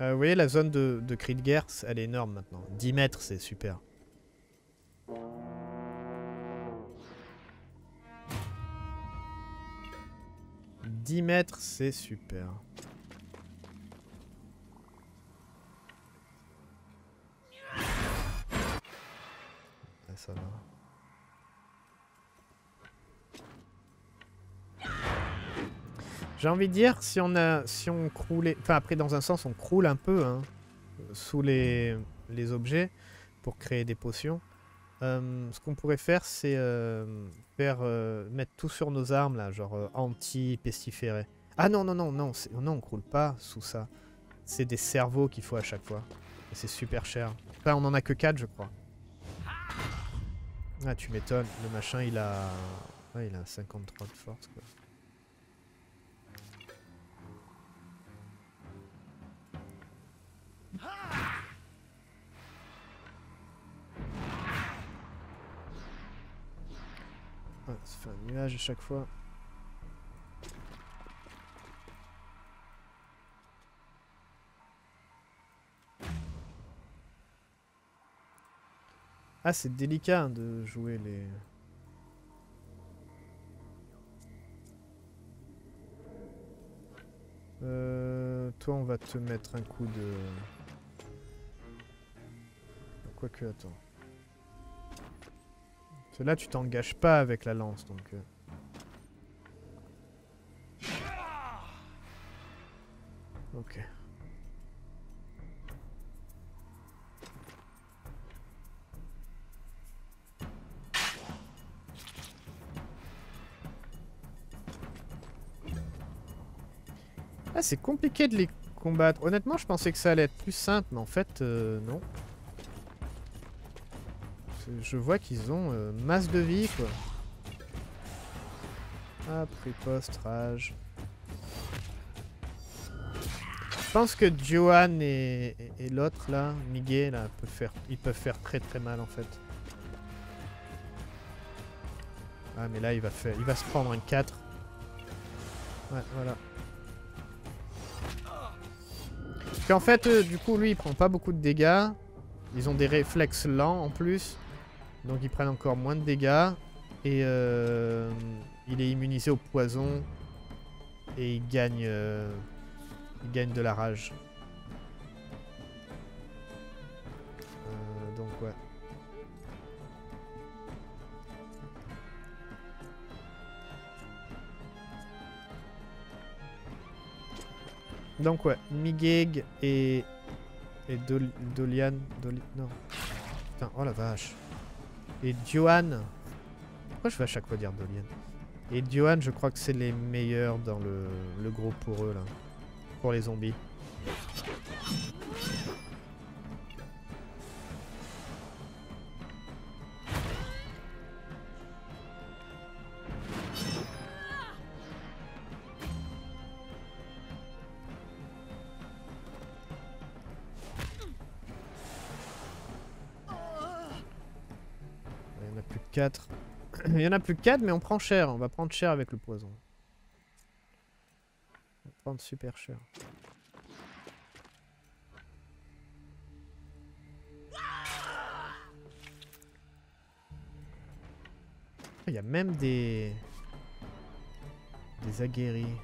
A: Euh, vous voyez, la zone de, de de guerre, elle est énorme maintenant. 10 mètres, c'est super. « 10 mètres, c'est super. Ah, ça va. J'ai envie de dire, si on a, si on croulait, enfin après dans un sens on croule un peu hein, sous les, les objets pour créer des potions. Euh, ce qu'on pourrait faire, c'est euh, faire euh, mettre tout sur nos armes là, genre anti-pestiféré. Ah non non non non, non on croule pas sous ça. C'est des cerveaux qu'il faut à chaque fois. C'est super cher. Enfin on en a que 4 je crois. Ah tu m'étonnes, le machin il a, ouais, il a 53 de force quoi. Ouais, ça fait un nuage à chaque fois. Ah, c'est délicat hein, de jouer les... Euh, toi, on va te mettre un coup de... Quoique, attends. Là, tu t'engages pas avec la lance, donc... euh. Ok. Ah, c'est compliqué de les combattre. Honnêtement, je pensais que ça allait être plus simple, mais en fait, euh, non. Je vois qu'ils ont euh, masse de vie, quoi. Ah, préposte, rage. Je pense que Johan et, l'autre, là, Miguel, là, peuvent faire, ils peuvent faire très très mal, en fait. Ah, mais là, il va, faire, il va se prendre un 4. Ouais, voilà. Parce qu'en fait, euh, du coup, lui, il prend pas beaucoup de dégâts. Ils ont des réflexes lents en plus. Donc ils prennent encore moins de dégâts. Et euh, il est immunisé au poison. Et il gagne, euh, il gagne de la rage. Euh, donc ouais. Donc ouais, Migeg et et Dol Dolian, Doli- non. Putain, oh la vache. Et Johan. Pourquoi je vais à chaque fois dire Dolian? Et Johan, je crois que c'est les meilleurs dans le, le groupe pour eux là. Pour les zombies. 4. Il y en a plus que 4, mais on prend cher. On va prendre cher avec le poison. On va prendre super cher. Il y a même des... Des aguerris.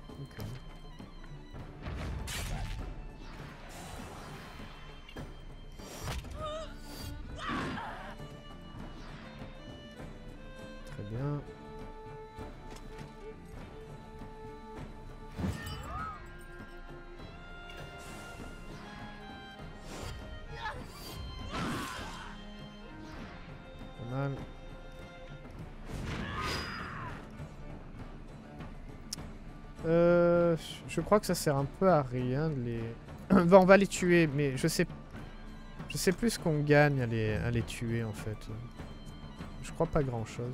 A: Crois que ça sert un peu à rien de les... on va les tuer, mais je sais... Je sais plus ce qu'on gagne à les, à les tuer, en fait. Je crois pas grand-chose.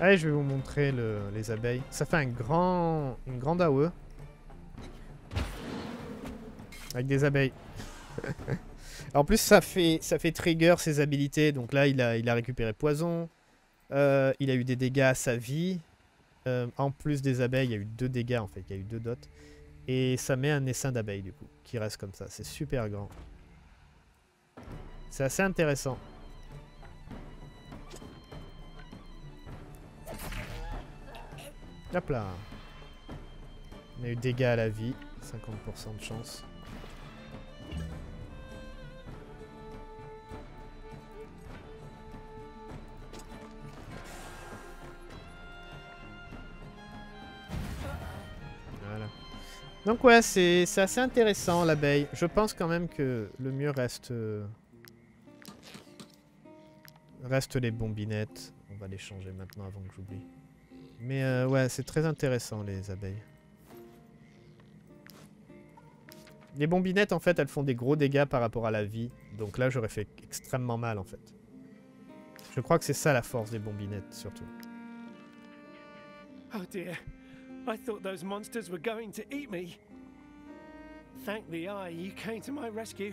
A: Allez, je vais vous montrer le- les abeilles. Ça fait un grand, une grande AOE. Avec des abeilles. en plus, ça fait, ça fait trigger ses habilités. Donc là, il a, il a récupéré poison. Euh, il a eu des dégâts à sa vie. Euh, en plus des abeilles, il y a eu deux dégâts en fait. Il y a eu deux dots. Et ça met un essaim d'abeilles du coup. Qui reste comme ça. C'est super grand. C'est assez intéressant. Hop là. On a eu dégâts à la vie. 50% de chance. Donc ouais, c'est assez intéressant l'abeille. Je pense quand même que le mieux reste... euh, Reste les bombinettes. On va les changer maintenant avant que j'oublie. Mais euh, ouais, c'est très intéressant les abeilles. Les bombinettes, en fait, elles font des gros dégâts par rapport à la vie. Donc là, j'aurais fait extrêmement mal, en fait. Je crois que c'est ça la force des bombinettes, surtout.
C: Oh dear. I thought those monsters were going to eat me. Thank the eye you came to my rescue.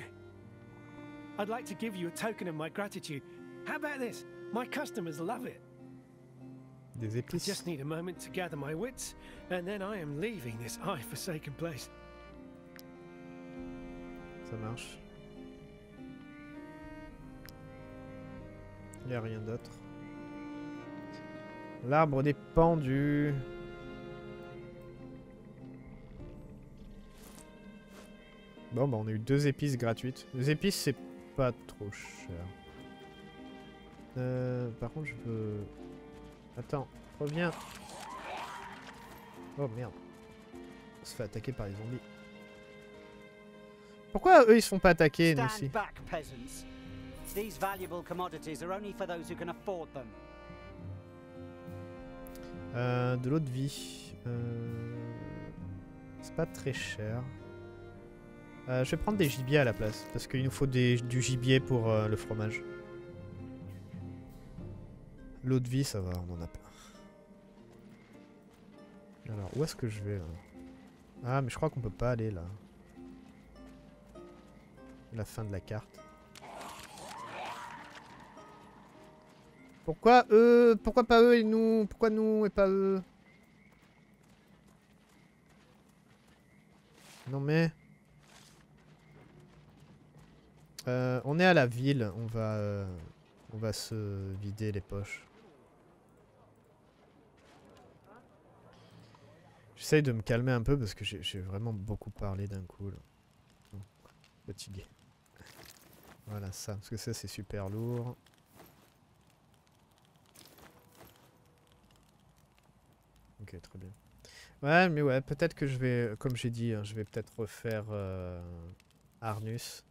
C: I'd like to give you a token of my gratitude. How about this? My customers love it.
A: Des
C: I just need a moment to gather my wits, and then I am leaving this eye-forsaken place.
A: Ça marche. Il n'y a rien d'autre. L'arbre des pendus. Bon, bah on a eu deux épices gratuites. Les épices, c'est pas trop cher. Euh, par contre, je veux... Attends, reviens. Oh merde. On se fait attaquer par les zombies. Pourquoi eux ils se font pas attaquer nous aussi
D: Stand back, peasants. These valuable commodities are only for those who can afford them.
A: Euh, De l'eau de vie. Euh, C'est pas très cher. Euh, je vais prendre des gibiers à la place. Parce qu'il nous faut du gibier pour euh, le fromage. L'eau de vie, ça va, on en a pas. Alors, où est-ce que je vais Ah, mais je crois qu'on peut pas aller là. La fin de la carte. Pourquoi eux Pourquoi pas eux et nous Pourquoi nous et pas eux? Non mais... Euh, on est à la ville, on va, euh, on va se vider les poches. J'essaye de me calmer un peu parce que j'ai vraiment beaucoup parlé d'un coup. Là. Fatigué. Voilà ça, parce que ça c'est super lourd. Ok, très bien. Ouais, mais ouais, peut-être que je vais, comme j'ai dit, hein, je vais peut-être refaire euh, Arnus.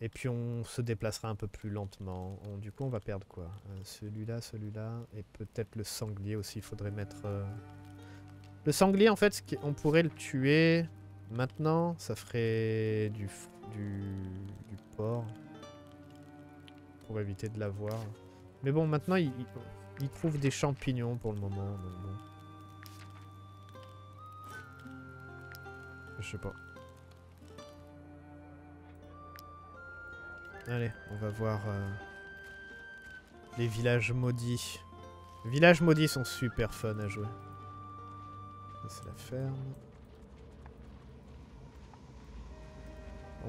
A: Et puis on se déplacera un peu plus lentement. Du coup, on va perdre quoi? Euh, Celui-là, celui-là, et peut-être le sanglier aussi. Il faudrait mettre... euh, Le sanglier, en fait, on pourrait le tuer maintenant. Ça ferait du, du, porc. Pour éviter de l'avoir. Mais bon, maintenant, il, il- trouve des champignons pour le moment. Je sais pas. Allez, on va voir euh, les villages maudits. Les villages maudits sont super fun à jouer. C'est la ferme.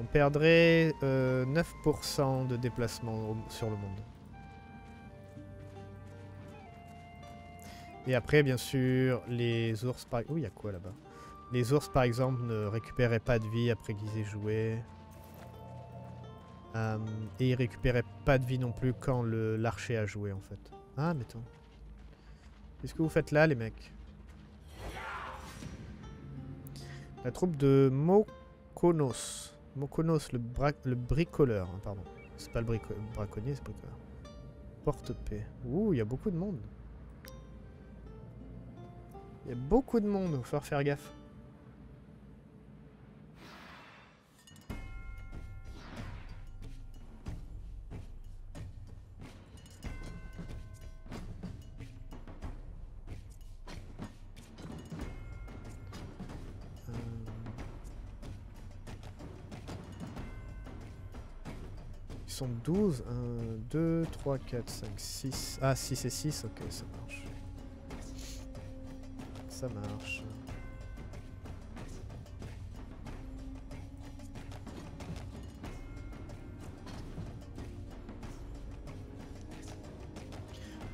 A: On perdrait euh, 9% de déplacement sur le monde. Et après, bien sûr, les ours par... Oh, il y a quoi là-bas? Les ours, par exemple, ne récupéraient pas de vie après qu'ils aient joué. Euh, et ils récupéraient pas de vie non plus quand l'archer a joué, en fait. Ah, attends. Qu'est-ce que vous faites là, les mecs? La troupe de Mokonos. Mokonos, le, le bricoleur, hein, pardon. C'est pas le braconnier, c'est le bricoleur. Porte-paix. Ouh, il y a beaucoup de monde. Il y a beaucoup de monde, faut falloir faire gaffe. 12. 1, 2, 3, 4, 5, 6. Ah, 6 et 6, ok, ça marche. Ça marche.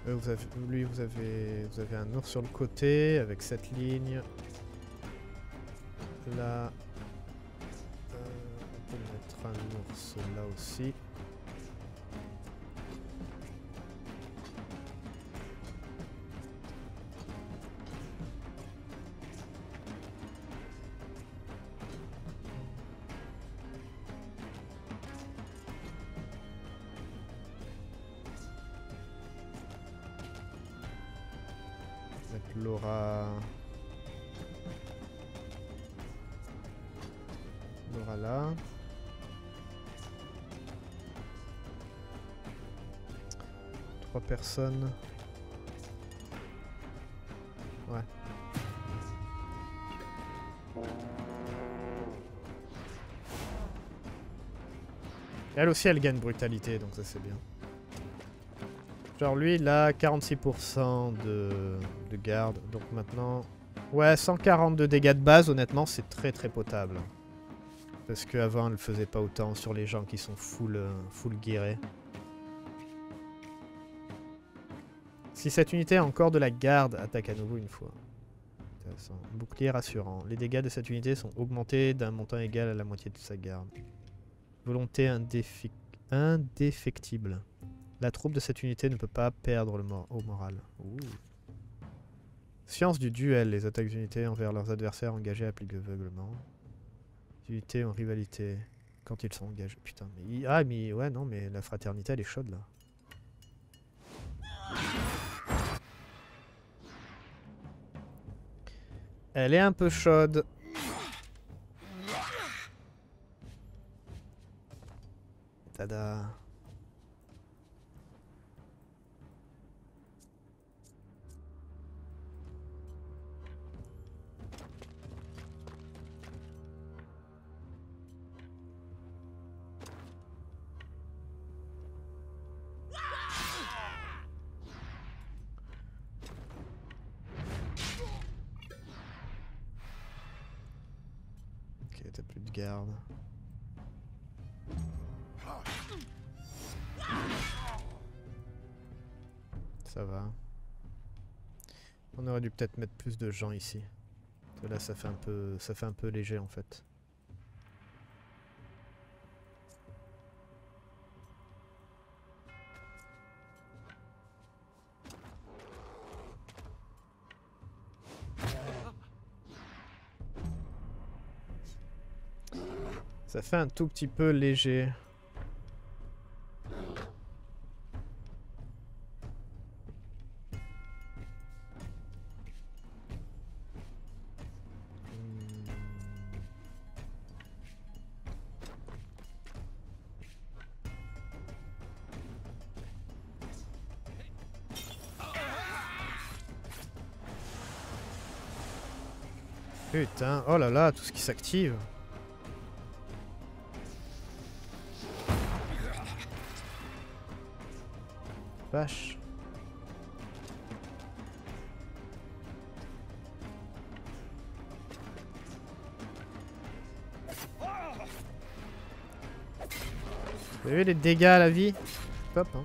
A: Euh, vous avez, lui, vous avez, vous avez un ours sur le côté avec cette ligne. Là, euh, on peut mettre un ours là aussi. Ouais. Elle aussi, elle gagne brutalité, donc ça c'est bien. Genre lui, il a 46% de, de garde. Donc maintenant... Ouais, 140 de dégâts de base, honnêtement, c'est très très potable. Parce qu'avant, elle ne faisait pas autant sur les gens qui sont full, euh, full guérés. Si cette unité a encore de la garde, attaque à nouveau une fois. Intéressant. Bouclier rassurant. Les dégâts de cette unité sont augmentés d'un montant égal à la moitié de sa garde. Volonté indéfectible. La troupe de cette unité ne peut pas perdre au moral. Science du duel. Les attaques d'unités envers leurs adversaires engagés appliquent aveuglement. Unités en rivalité quand ils sont engagés. Putain, mais... Ah, mais ouais, non, mais la fraternité, elle est chaude, là. Elle est un peu chaude. Tada. On aurait dû peut-être mettre plus de gens ici. Là, ça fait un peu, ça fait un peu léger en fait. Ça fait un tout petit peu léger. Putain, oh là là, tout ce qui s'active. Vache. Vous avez les dégâts à la vie? Top, hein.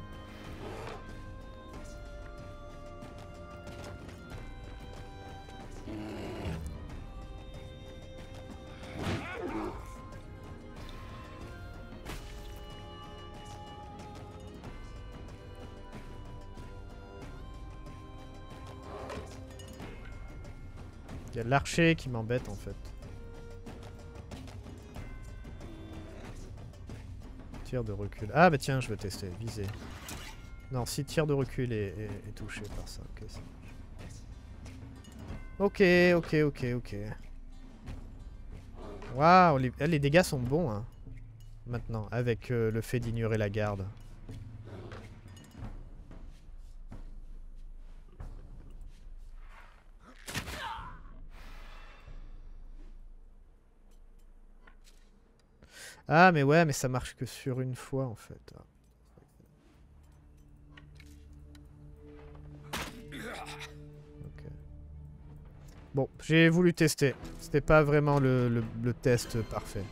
A: L'archer qui m'embête en fait. Tir de recul. Ah bah tiens, je vais tester. Viser. Non, si tir de recul est, touché par ça. Ok. Ok, ok, ok, ok. Waouh, les, eh, dégâts sont bons, hein. Maintenant, avec euh, le fait d'ignorer la garde. Ah, mais ouais, mais ça marche que sur une fois, en fait. Bon, j'ai voulu tester. C'était pas vraiment le, le- le test parfait.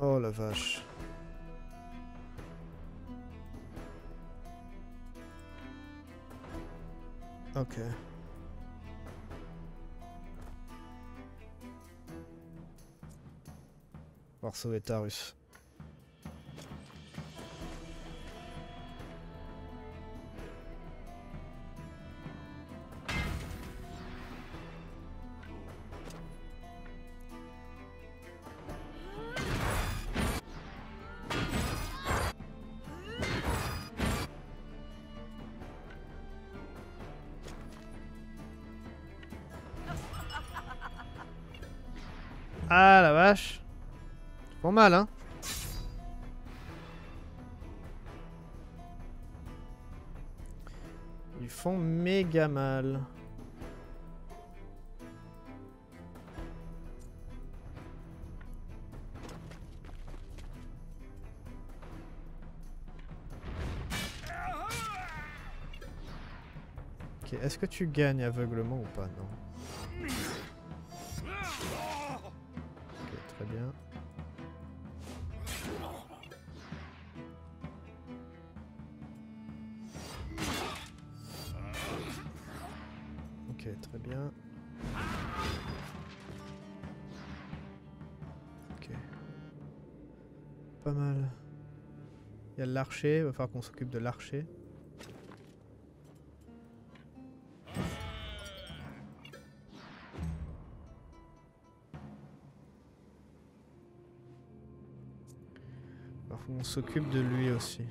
A: Oh la vache. Ok. Voir sauver Tarus. Ok, est-ce que tu gagnes aveuglement ou pas? Non. Il va falloir qu'on s'occupe de l'archer. Alors faut qu'on s'occupe de lui aussi.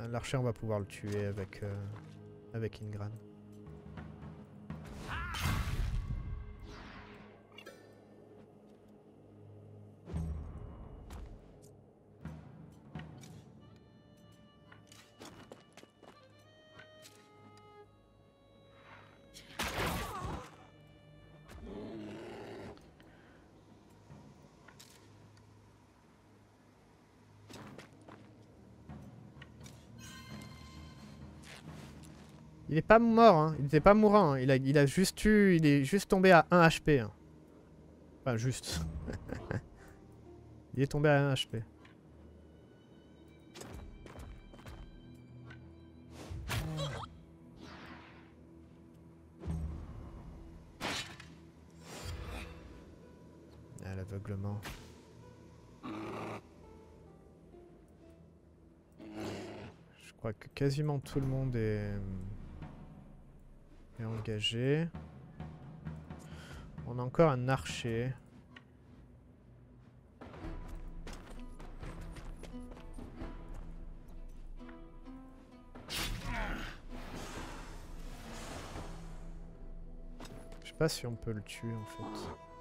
A: Euh, L'archer on va pouvoir le tuer avec, euh, avec Ingran. Il est pas mort, hein. il était pas mourant, hein. il, a, il a juste eu, il est juste tombé à 1 HP. Enfin juste. il est tombé à 1 HP. Ah, l'aveuglement. Je crois que quasiment tout le monde est, On a encore un archer. Je sais pas si on peut le tuer en fait.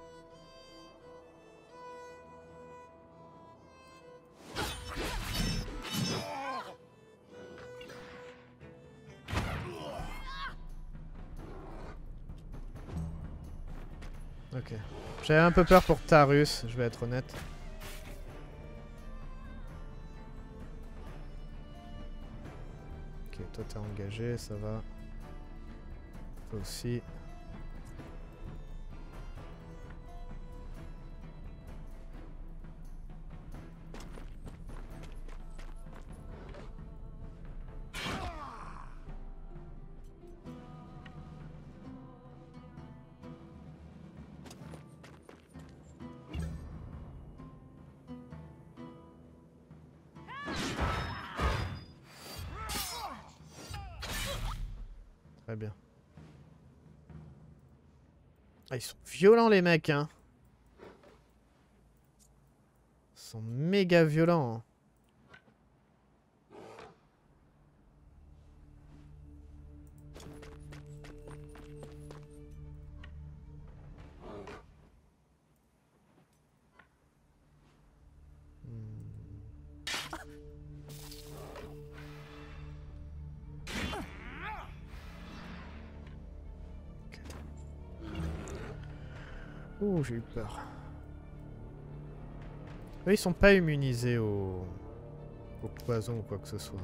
A: Ok. J'avais un peu peur pour Tarus, je vais être honnête. Ok, toi t'es engagé, ça va. Toi aussi. Violents les mecs, hein. Ils sont méga violents. hein. J'ai eu peur. Ils sont pas immunisés au... au poison ou quoi que ce soit.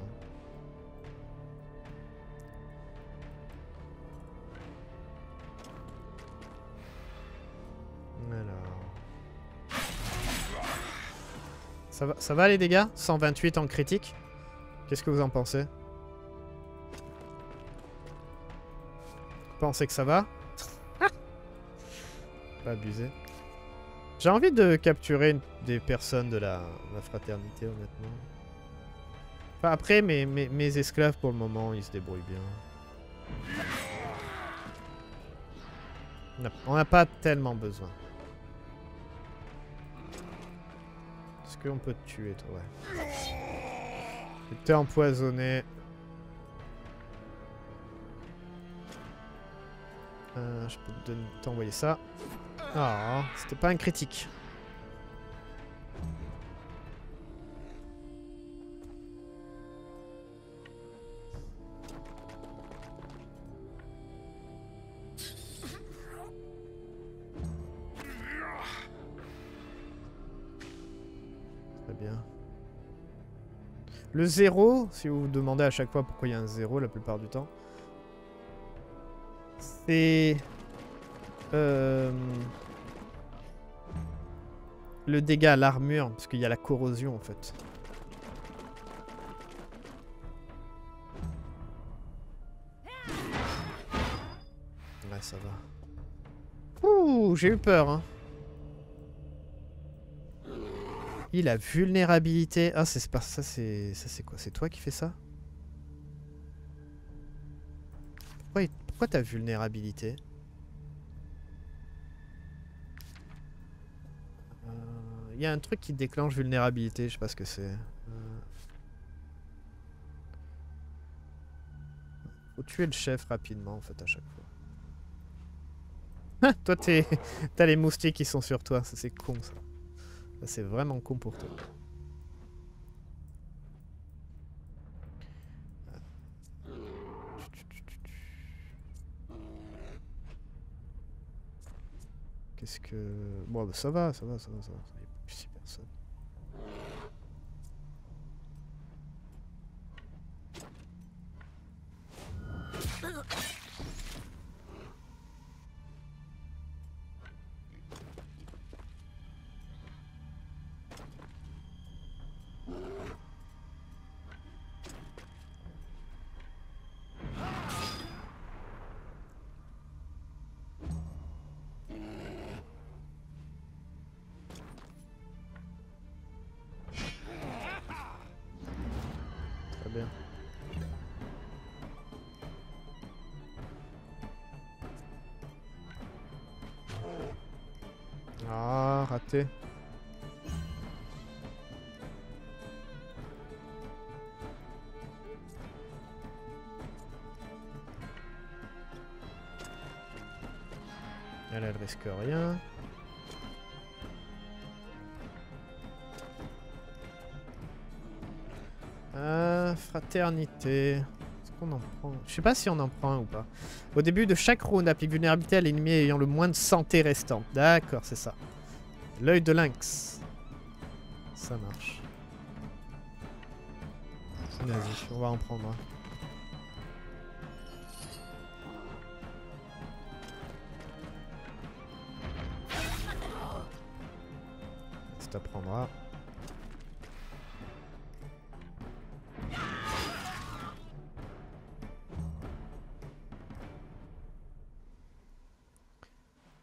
A: Alors... Ça va, ça va les dégâts? 128 en critique. Qu'est-ce que vous en pensez? Pensez que ça va? Abusé. J'ai envie de capturer des personnes de la, fraternité, honnêtement. Enfin, après, mes, esclaves, pour le moment, ils se débrouillent bien. On n'a- pas tellement besoin. Est-ce qu'on peut te tuer, toi? Ouais. T'es empoisonné. Euh, je peux t'envoyer ça. Ah, c'était pas un critique. Le zéro, si vous vous demandez à chaque fois pourquoi il y a un zéro la plupart du temps, c'est euh, le dégât à l'armure, parce qu'il y a la corrosion en fait. Ouais, ça va. Ouh, j'ai eu peur. Hein. Il a vulnérabilité. Ah, c'est pas ça, c'est ça, c'est quoi? C'est toi qui fais ça? Pourquoi, pourquoi t'as vulnérabilité? Y a un truc qui déclenche vulnérabilité, je sais pas ce que c'est. Euh. Faut tuer le chef rapidement en fait à chaque fois. Ah, toi t'es- t'as les moustiques qui sont sur toi, ça c'est con ça. Ça, C'est vraiment con pour toi. Qu'est-ce que... Bon, bah, ça va, ça va, ça va, ça va. Il Raté. Elle, elle risque rien. Euh, fraternité. Est-ce qu'on en prend? Je sais pas si on en prend un ou pas. Au début de chaque round, applique vulnérabilité à l'ennemi ayant le moins de santé restante. D'accord, c'est ça. L'œil de lynx. Ça marche. Vas-y, on va en prendre un. Ça t'apprendra.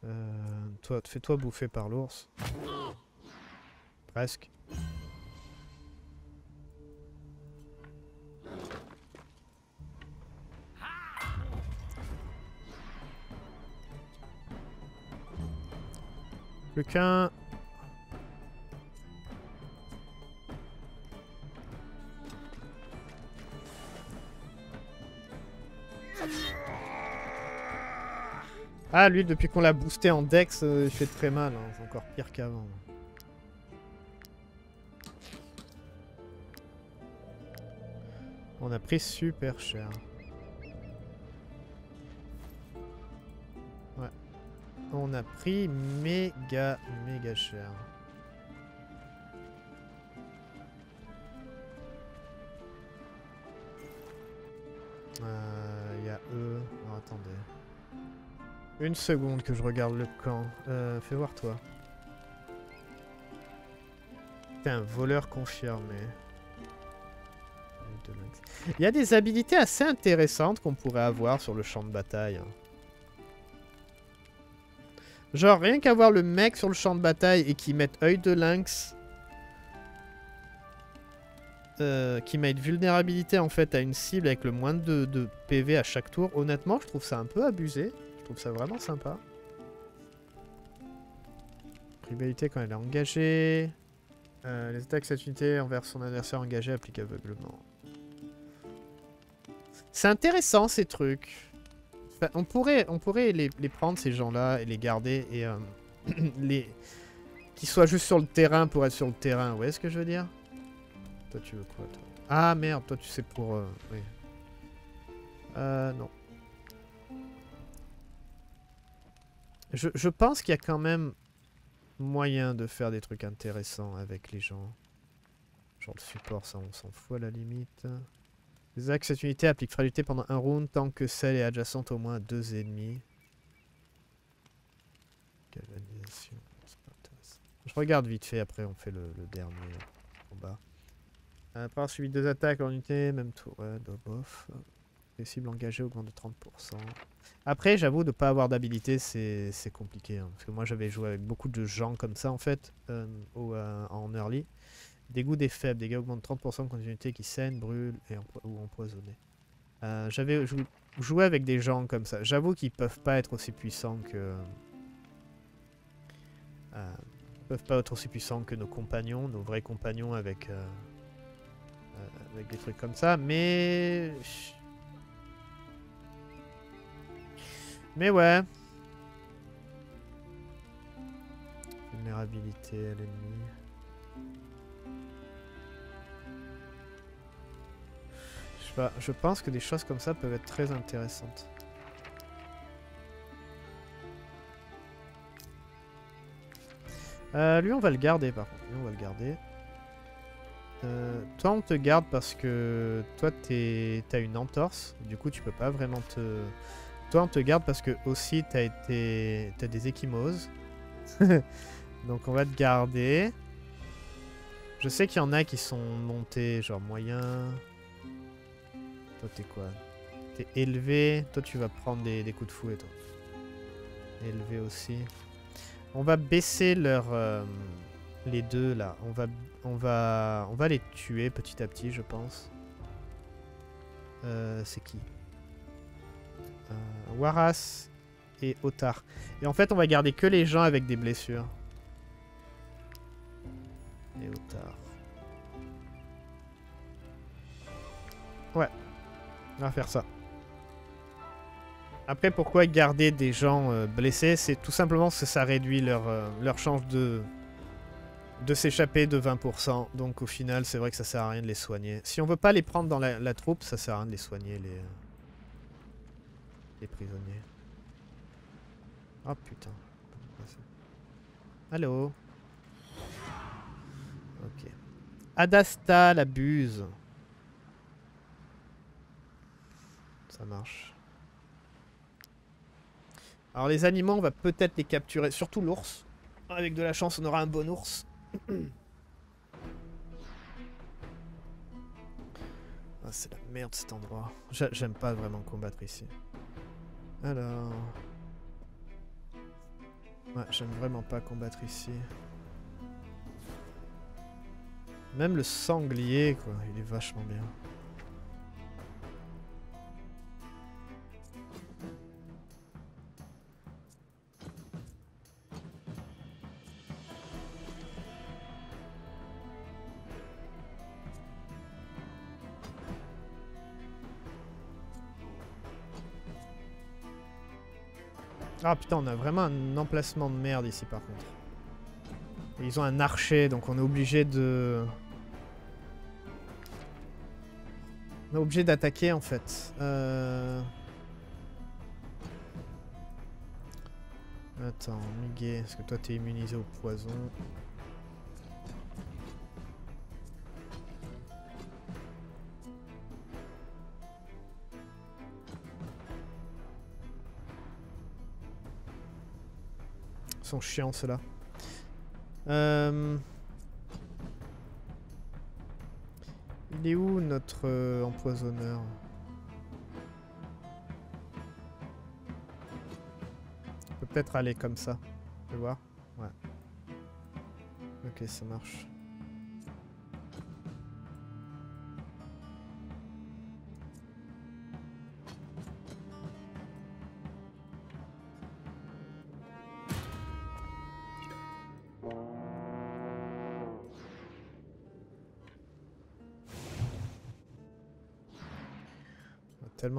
A: Euh, toi, fais-toi bouffer par l'ours. Presque. Qu'un. Ah, lui, depuis qu'on l'a boosté en dex, euh, il fait très mal. Hein. C'est encore pire qu'avant. On a pris super cher. Ouais. On a pris méga, méga cher. Euh, Il y a eux. Non, attendez. Une seconde que je regarde le camp. Euh, fais voir toi. T'es un voleur confirmé. De. Il y a des habilités assez intéressantes qu'on pourrait avoir sur le champ de bataille. Genre, rien qu'avoir le mec sur le champ de bataille et qui mette œil de lynx. euh, qui mette vulnérabilité en fait à une cible avec le moins de, de PV à chaque tour. Honnêtement, je trouve ça un peu abusé. Je trouve ça vraiment sympa. Rivalité quand elle est engagée. Euh, les attaques cette unité envers son adversaire engagé appliquent aveuglement. C'est intéressant ces trucs. On pourrait, les, prendre ces gens-là et les garder et euh, les qu'ils soient juste sur le terrain pour être sur le terrain. Vous voyez ce que je veux dire? Toi tu veux quoi Ah merde, toi tu sais pour. euh, oui. Euh, non. Je, je pense qu'il y a quand même moyen de faire des trucs intéressants avec les gens. Genre le support, ça on s'en fout à la limite. Les axes cette unité applique fragilité pendant un round tant que celle est adjacente au moins à deux ennemis. Je regarde vite fait, après on fait le, dernier combat. Par suivi de deux attaques en unité, même tour, ouais, bof. Les cibles engagées augmentent de 30%. Après, j'avoue, de pas avoir d'habilité, c'est compliqué. hein, parce que moi, j'avais joué avec beaucoup de gens comme ça, en fait, euh, euh, en early. Dégoût des faibles, dégâts augmentent 30% contre une qui saigne, brûle et empo- ou empoisonnée. Euh, J'avais jou- joué avec des gens comme ça. J'avoue qu'ils peuvent pas être aussi puissants que... euh, peuvent pas être aussi puissants que nos compagnons, nos vrais compagnons avec... euh, euh, avec des trucs comme ça, mais... Mais ouais. Vulnérabilité à l'ennemi. Pas, je pense que des choses comme ça peuvent être très intéressantes. Euh, lui, on va le garder par contre. Lui, on va le garder. Euh, toi, on te garde parce que toi, t'as une entorse. Du coup, tu peux pas vraiment te. Toi, on te garde parce que aussi, t'as été, des échymoses. Donc, on va te garder. Je sais qu'il y en a qui sont montés, genre moyen. T'es quoi? T'es élevé. Toi, tu vas prendre des, des coups de fouet, toi. Élevé aussi. On va baisser leur, euh, les deux là. On va, on va, on va les tuer petit à petit, je pense. Euh, C'est qui? Euh, Waras et Otar. Et en fait, on va garder que les gens avec des blessures. Et Otar. Ouais. On va faire ça. Après, pourquoi garder des gens euh, blessés? C'est tout simplement parce que ça réduit leur, euh, leur chance de, de s'échapper de 20%. Donc au final, c'est vrai que ça sert à rien de les soigner. Si on veut pas les prendre dans la, troupe, ça sert à rien de les soigner, les, les prisonniers. Oh putain. Allô? Ok. Adasta, la buse. Ça marche. Alors les animaux, on va peut-être les capturer. Surtout l'ours. Avec de la chance, on aura un bon ours. Ah, c'est la merde cet endroit. J'a- J'aime pas vraiment combattre ici. Alors... J'aime vraiment pas combattre ici. Même le sanglier, quoi, il est vachement bien. Ah putain, on a vraiment un emplacement de merde ici par contre. Ils ont un archer, donc on est obligé de... On est obligé d'attaquer en fait. Euh... Attends, Miguel, est-ce que toi t'es immunisé au poison? Ils sont chiants ceux-là. Euh... Il est où notre euh, empoisonneur? On peut peut-être aller comme ça. Tu voir? Ouais. Ok, ça marche.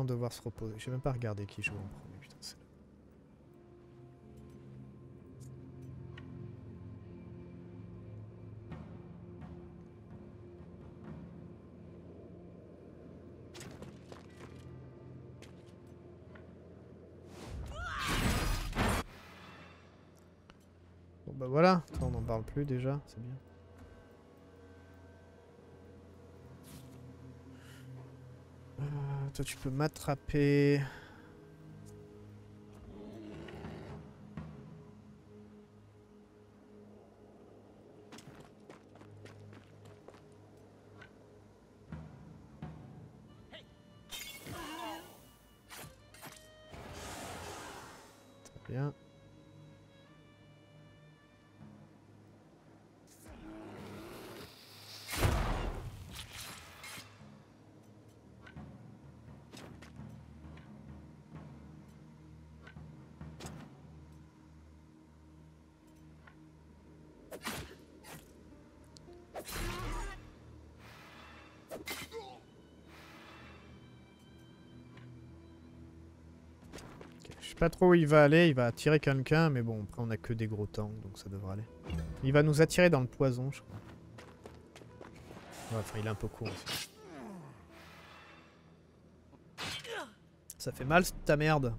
A: Devoir se reposer. J'ai même pas regardé qui joue en premier. Putain, c'est- Bon bah voilà, on n'en parle plus déjà, c'est bien. Euh, toi tu peux m'attraper. Pas trop où il va aller, il va attirer quelqu'un, mais bon, après on a que des gros tanks, donc ça devrait aller. Il va nous attirer dans le poison, je crois. Ouais, enfin, il est un peu court aussi. Ça fait mal, ta merde.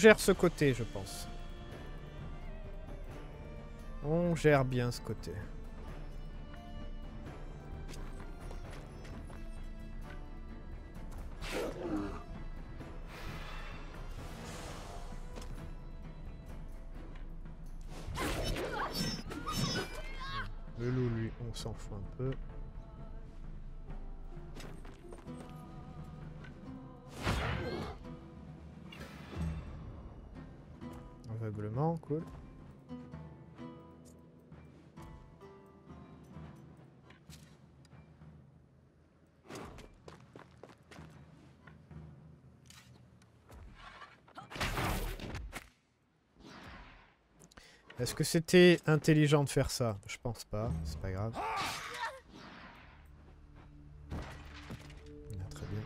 A: Gère ce côté, je pense. On gère bien ce côté. Est-ce que c'était intelligent de faire ça? Je pense pas, c'est pas grave. Ah, très bien.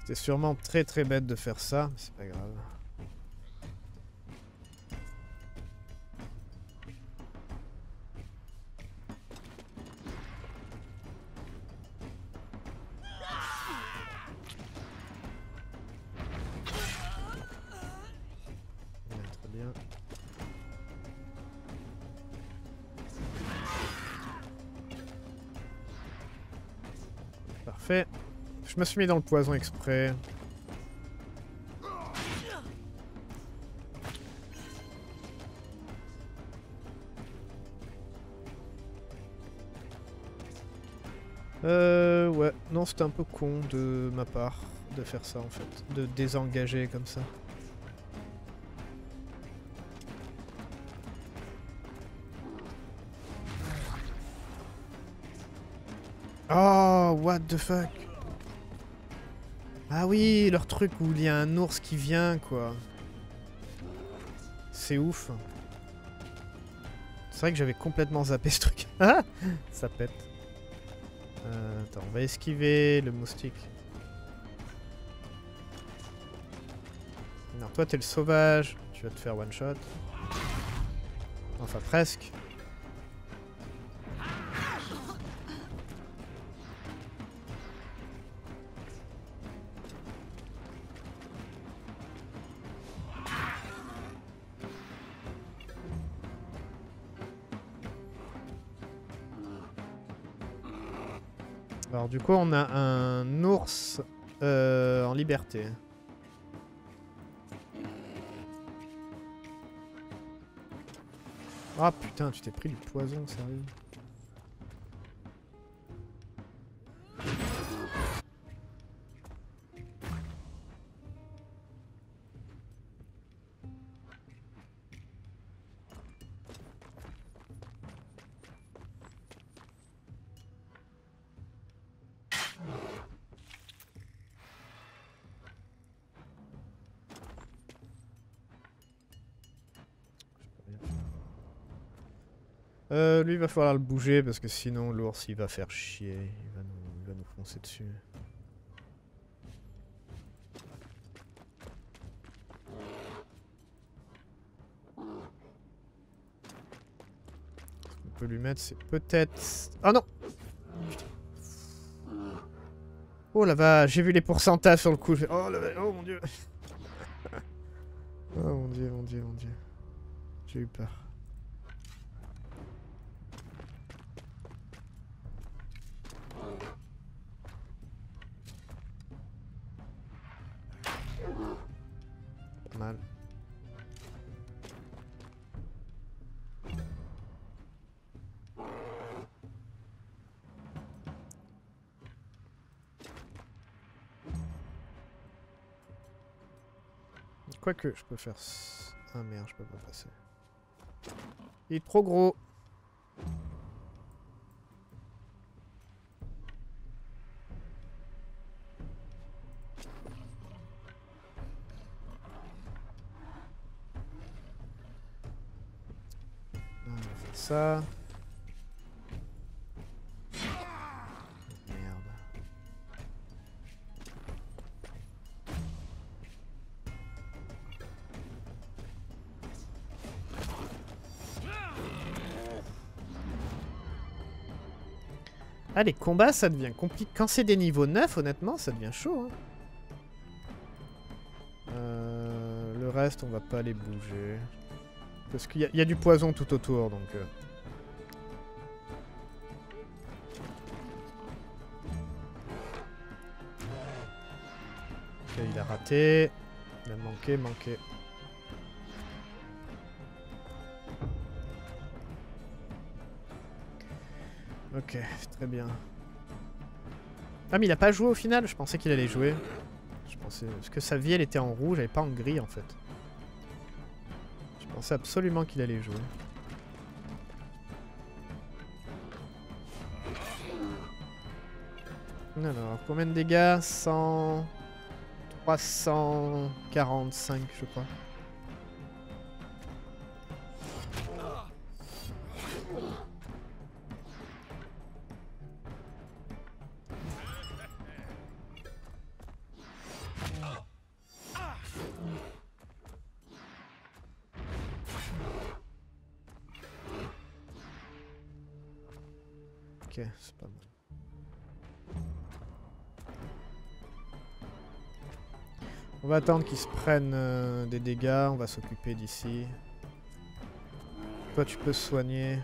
A: C'était sûrement très très bête de faire ça, c'est pas grave. Je me suis mis dans le poison exprès. Euh, ouais. Non, c'était un peu con de ma part de faire ça en fait. De désengager comme ça. Oh, what the fuck? Ah oui, leur truc où il y a un ours qui vient, quoi. C'est ouf. C'est vrai que j'avais complètement zappé ce truc. Ah Ça pète. Euh, attends, on va esquiver le moustique. Non, toi t'es le sauvage. Tu vas te faire one shot. Enfin, presque. Du coup on a un ours euh, en liberté. Ah putain tu t'es pris du poison sérieux. Va falloir le bouger parce que sinon l'ours il va faire chier. Il va nous, va foncer dessus. Ce peut lui mettre, c'est peut-être. Oh non. Oh la vache, j'ai vu les pourcentages sur le coup. Oh, la vache, oh mon dieu Oh mon dieu, mon dieu, mon dieu. J'ai eu peur. Quoique, je peux faire... Ah merde, je peux pas passer. Il est trop gros. Ah, les combats, ça devient compliqué. Quand c'est des niveaux 9, honnêtement, ça devient chaud. hein. Euh, le reste, on va pas les bouger. Parce qu'il y, a- du poison tout autour, donc... euh. Ok, il a raté. Il a manqué, manqué. Ok, très bien. Ah mais il a pas joué au final Je pensais qu'il allait jouer. Je pensais... Parce que sa vie elle était en rouge, elle pas en gris en fait. Je pensais absolument qu'il allait jouer. Alors, combien de dégâts? 100... 345 je crois. Attendre qu'ils se prennent euh, des dégâts, on va s'occuper d'ici. Toi tu peux soigner.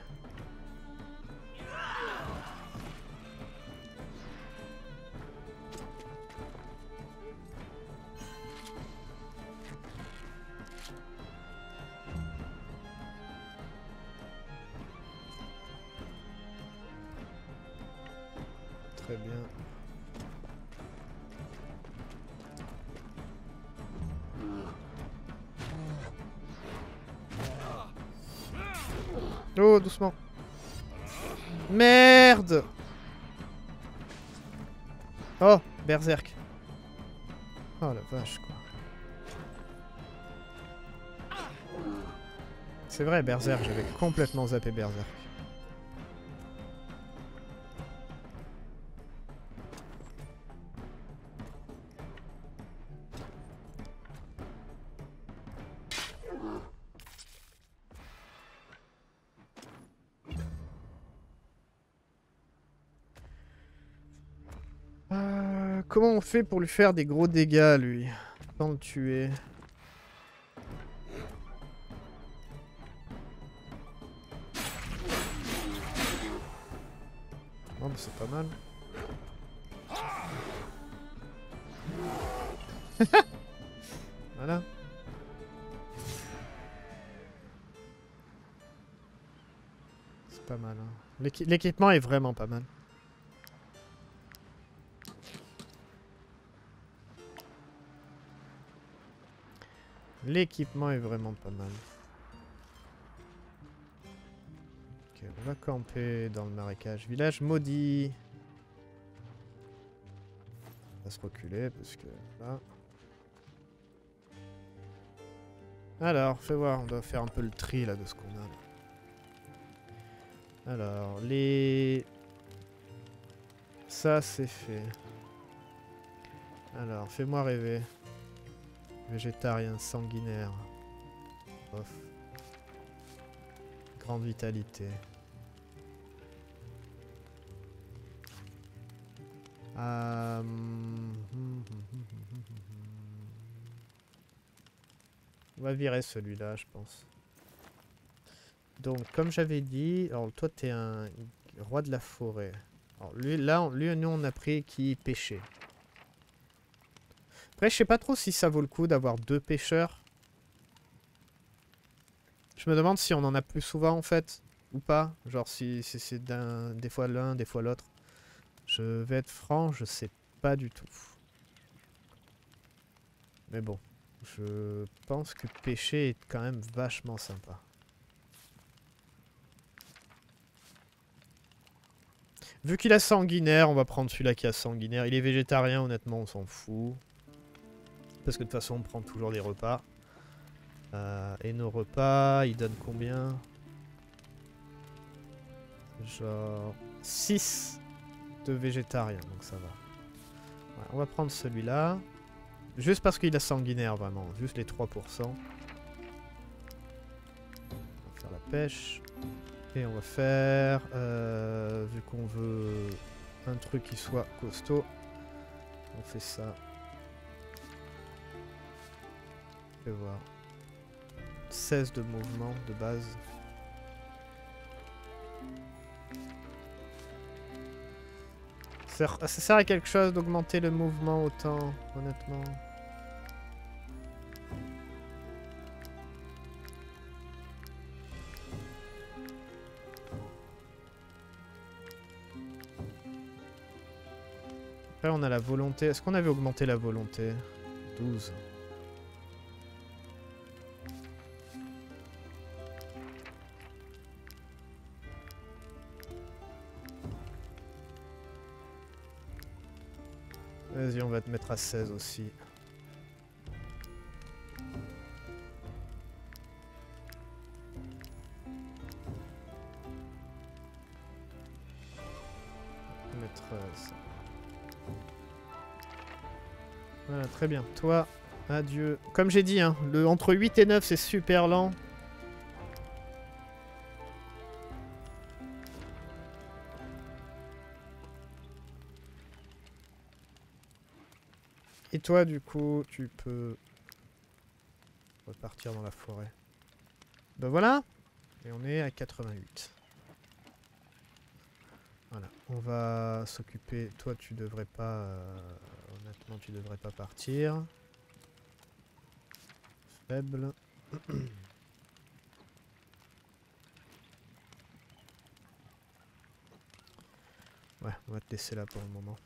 A: C'est vrai, berserk, j'avais complètement zappé berserk. Fait pour lui faire des gros dégâts, lui Sans le tuer Non, mais c'est pas mal. voilà. C'est pas mal. hein. L'équi- L'équipement est vraiment pas mal. L'équipement est vraiment pas mal. Ok, on va camper dans le marécage. Village maudit. On va se reculer parce que là... Alors, fais voir, on doit faire un peu le tri là de ce qu'on a. là. Alors, les... Ça, c'est fait. Alors, fais-moi rêver. Végétarien, sanguinaire. Off. Grande vitalité. On va virer celui-là, je pense. Donc, comme j'avais dit, alors toi, t'es un roi de la forêt. Alors, lui, là, lui, nous, on a pris qui pêchait. Après, je sais pas trop si ça vaut le coup d'avoir deux pêcheurs. Je me demande si on en a plus souvent, en fait, ou pas. Genre, si, c'est des fois l'un, des fois l'autre. Je vais être franc, je sais pas du tout. Mais bon, je pense que pêcher est quand même vachement sympa. Vu qu'il a sanguinaire, on va prendre celui-là qui a sanguinaire. Il est végétarien, honnêtement, on s'en fout. Parce que de toute façon, on prend toujours des repas. Euh, et nos repas, ils donnent combien? Genre 6 de végétariens, donc ça va. On va prendre celui-là. Juste parce qu'il a sanguinaire, vraiment. Juste les 3%. On va faire la pêche. Et on va faire, euh, vu qu'on veut un truc qui soit costaud, on fait ça. Fais voir. 16 de mouvement de base. Ça sert à quelque chose d'augmenter le mouvement autant, honnêtement. Après, on a la volonté. Est-ce qu'on avait augmenté la volonté? 12. Vas-y, on va te mettre à 16 aussi. Euh. Voilà, très bien. Toi, adieu. Comme j'ai dit, hein, le, entre 8 et 9, c'est super lent. Toi, du coup, tu peux repartir dans la forêt. Ben voilà. Et on est à 88. Voilà. On va s'occuper. Toi, tu devrais pas. euh, honnêtement, tu devrais pas partir. Faible. Ouais, on va te laisser là pour le moment.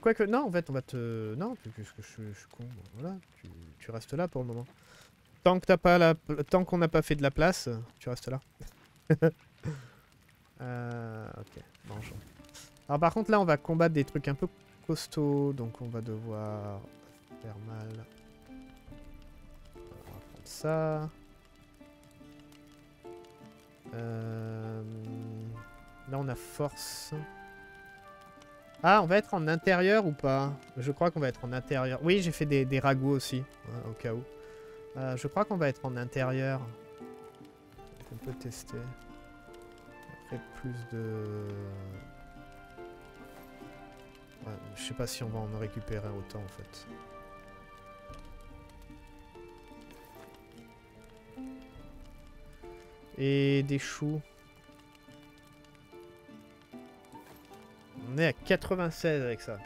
A: Quoi que... Non, en fait, on va te... Non, puisque je, suis- con. voilà, tu, tu restes là pour le moment. Tant que t'as pas la... Tant qu'on n'a pas fait de la place, tu restes là. Euh, ok, mangeons. Alors par contre, là, on va combattre des trucs un peu costauds, donc on va devoir faire mal. On va prendre ça. Euh, Là, on a force. Ah, on va être en intérieur ou pas? Je crois qu'on va être en intérieur. Oui, j'ai fait des, des aussi, hein, au cas où. Euh, je crois qu'on va être en intérieur. On peut tester. Après, plus de... Je sais pas si on va en récupérer autant, en fait. Et des choux. On est à 96 avec ça,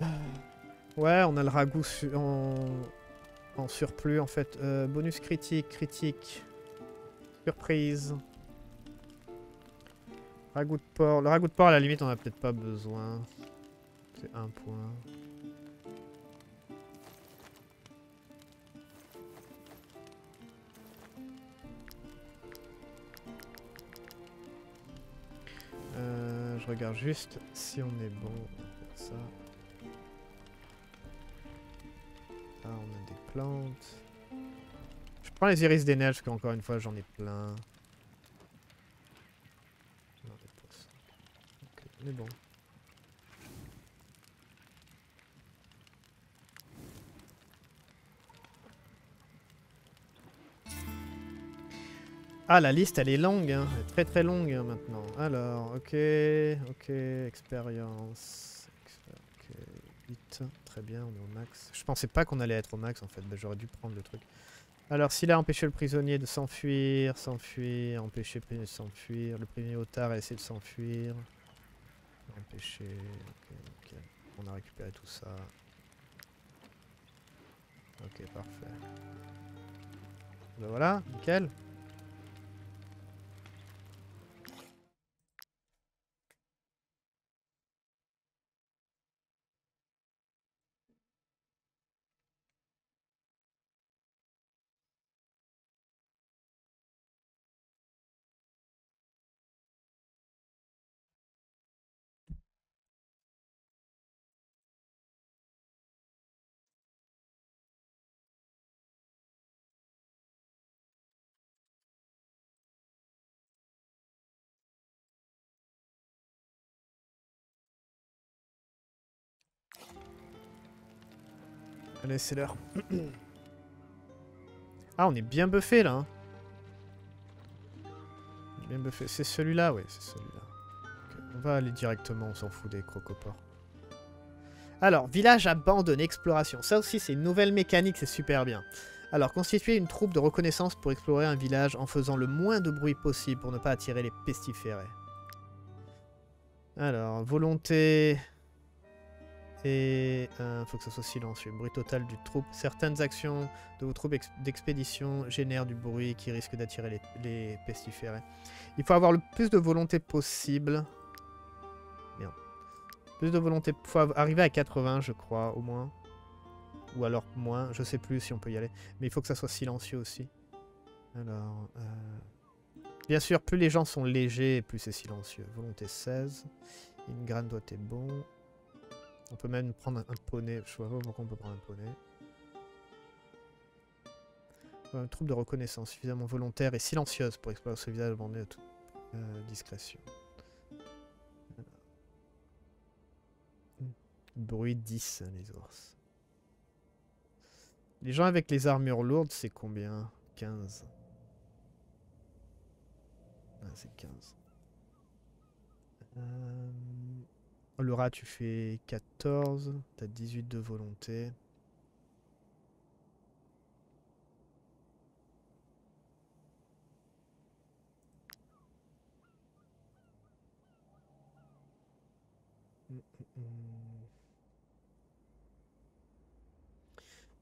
A: putain. Ouais, on a le ragoût su- en... en surplus en fait. Euh, bonus critique, critique. Surprise. Ragoût de porc. Le ragoût de porc, à la limite, on a peut-être pas besoin. C'est un point. Regarde juste si on est bon. Ça. Ah, on a des plantes. Je prends les iris des neiges parce qu'encore une fois j'en ai plein. Non, des poissons. Ok, on est bon. Ah, la liste, elle est longue, hein. Elle est très très longue hein, maintenant. Alors, ok, ok, expérience. expé- Ok, 8, très bien, on est au max. Je pensais pas qu'on allait être au max en fait, j'aurais dû prendre le truc. Alors, s'il a empêché le prisonnier de s'enfuir, s'enfuir, empêché de s'enfuir, le prisonnier otard a essayé de s'enfuir. Empêché, ok, ok. On a récupéré tout ça. Ok, parfait. Ben voilà, nickel. C'est l'heure. ah, on est bien buffé là. hein. Bien buffé. C'est celui-là, oui, c'est celui-là. On va aller directement, on s'en fout des crocoports. Alors, village abandonné, exploration. Ça aussi, c'est une nouvelle mécanique, c'est super bien. Alors, constituer une troupe de reconnaissance pour explorer un village en faisant le moins de bruit possible pour ne pas attirer les pestiférés. Alors, volonté... Et il faut que ça soit silencieux. Bruit total du troupe. Certaines actions de vos troupes ex- d'expédition génèrent du bruit qui risque d'attirer les, pestiférés. Il faut avoir le plus de volonté possible. Merde. Plus de volonté. Il faut arriver à 80, je crois, au moins. Ou alors moins. Je sais plus si on peut y aller. Mais il faut que ça soit silencieux aussi. Alors. euh, Bien sûr, plus les gens sont légers, plus c'est silencieux. Volonté 16. Ingram doit être bon. On peut même prendre un, poney. Je vois pas pourquoi on peut prendre un poney. Euh, Une troupe de reconnaissance suffisamment volontaire et silencieuse pour explorer ce visage abandonné à toute euh, discrétion. Hmm. Bruit 10, hein, les ours. Les gens avec les armures lourdes, c'est combien? 15. Ah, c'est 15. Euh... Rat, tu fais 14. T'as 18 de volonté.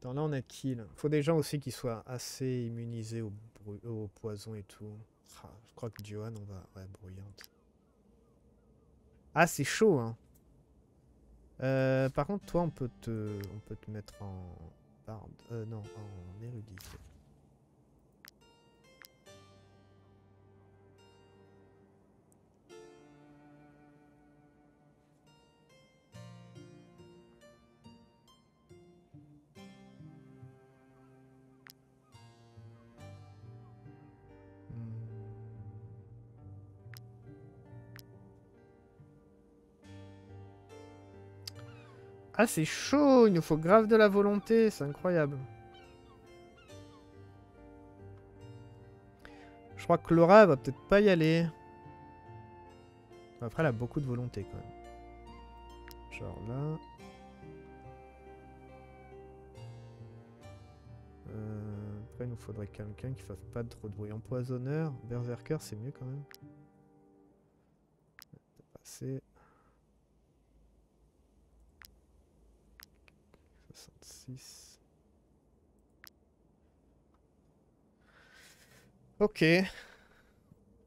A: Attends, là, on a qui là? Faut des gens aussi qui soient assez immunisés au, au poison et tout. Ah, Je crois que Johan, on va... Ouais, bruyante. Ah, c'est chaud, hein. Euh, par contre, toi, on peut te, on peut te mettre en barde. Euh, non, en érudit. Ah, c'est chaud, il nous faut grave de la volonté, c'est incroyable. Je crois que Laura va peut-être pas y aller. Après, elle a beaucoup de volonté quand même. Genre là. Euh, après, il nous faudrait quelqu'un qui fasse pas trop de bruit. Empoisonneur, berserker, c'est mieux quand même. Passer. 66. Ok.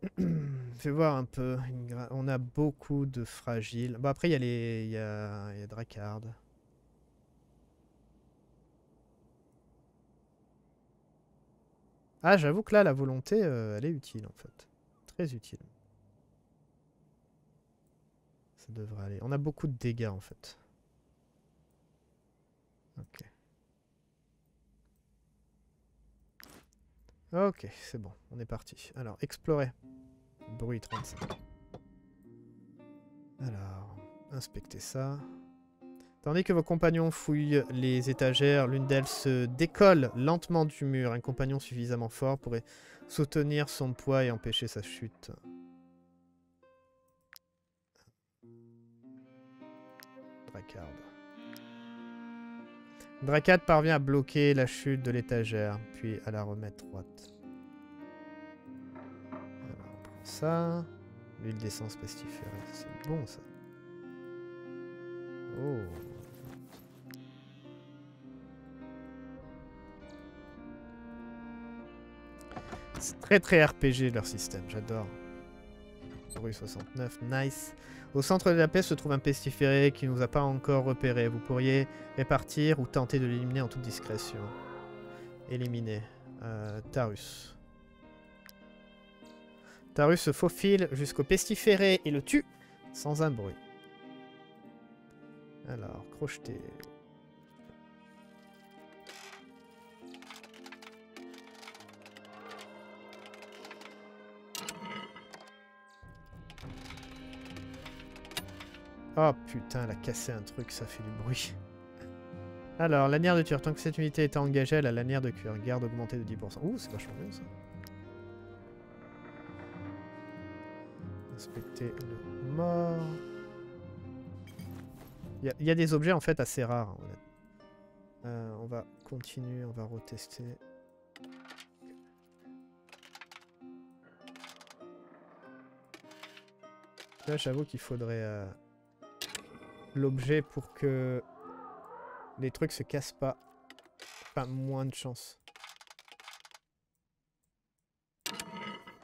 A: Fais voir un peu. On a beaucoup de fragiles. Bon, après, il y a les. Il y a, a Dracard. Ah, j'avoue que là, la volonté, euh, elle est utile en fait. Très utile. Ça devrait aller. On a beaucoup de dégâts en fait. Ok. Ok, c'est bon, on est parti. Alors, explorer. Bruit 35. Alors, inspectez ça. Tandis que vos compagnons fouillent les étagères, l'une d'elles se décolle lentement du mur. Un compagnon suffisamment fort pourrait soutenir son poids et empêcher sa chute. Dracard. Dracad parvient à bloquer la chute de l'étagère, puis à la remettre droite. On prend ça. L'huile d'essence pestiférée, c'est bon ça. Oh. C'est très très RPG leur système, j'adore. Rue 69, nice. Au centre de la paix se trouve un pestiféré qui ne nous a pas encore repéré. Vous pourriez répartir ou tenter de l'éliminer en toute discrétion. Éliminer. Euh, Tarus. Tarus se faufile jusqu'au pestiféré et le tue sans un bruit. Alors, crocheter. Oh putain, elle a cassé un truc, ça fait du bruit. Alors, lanière de tir. Tant que cette unité est engagée, elle a lanière de cuir. Garde augmentée de 10%. Ouh, c'est vachement bien ça. Inspecter le mort. Il y, a- des objets en fait assez rares. Euh, on va continuer, on va retester. Là, j'avoue qu'il faudrait euh, l'objet pour que les trucs se cassent pas. Enfin, moins de chance.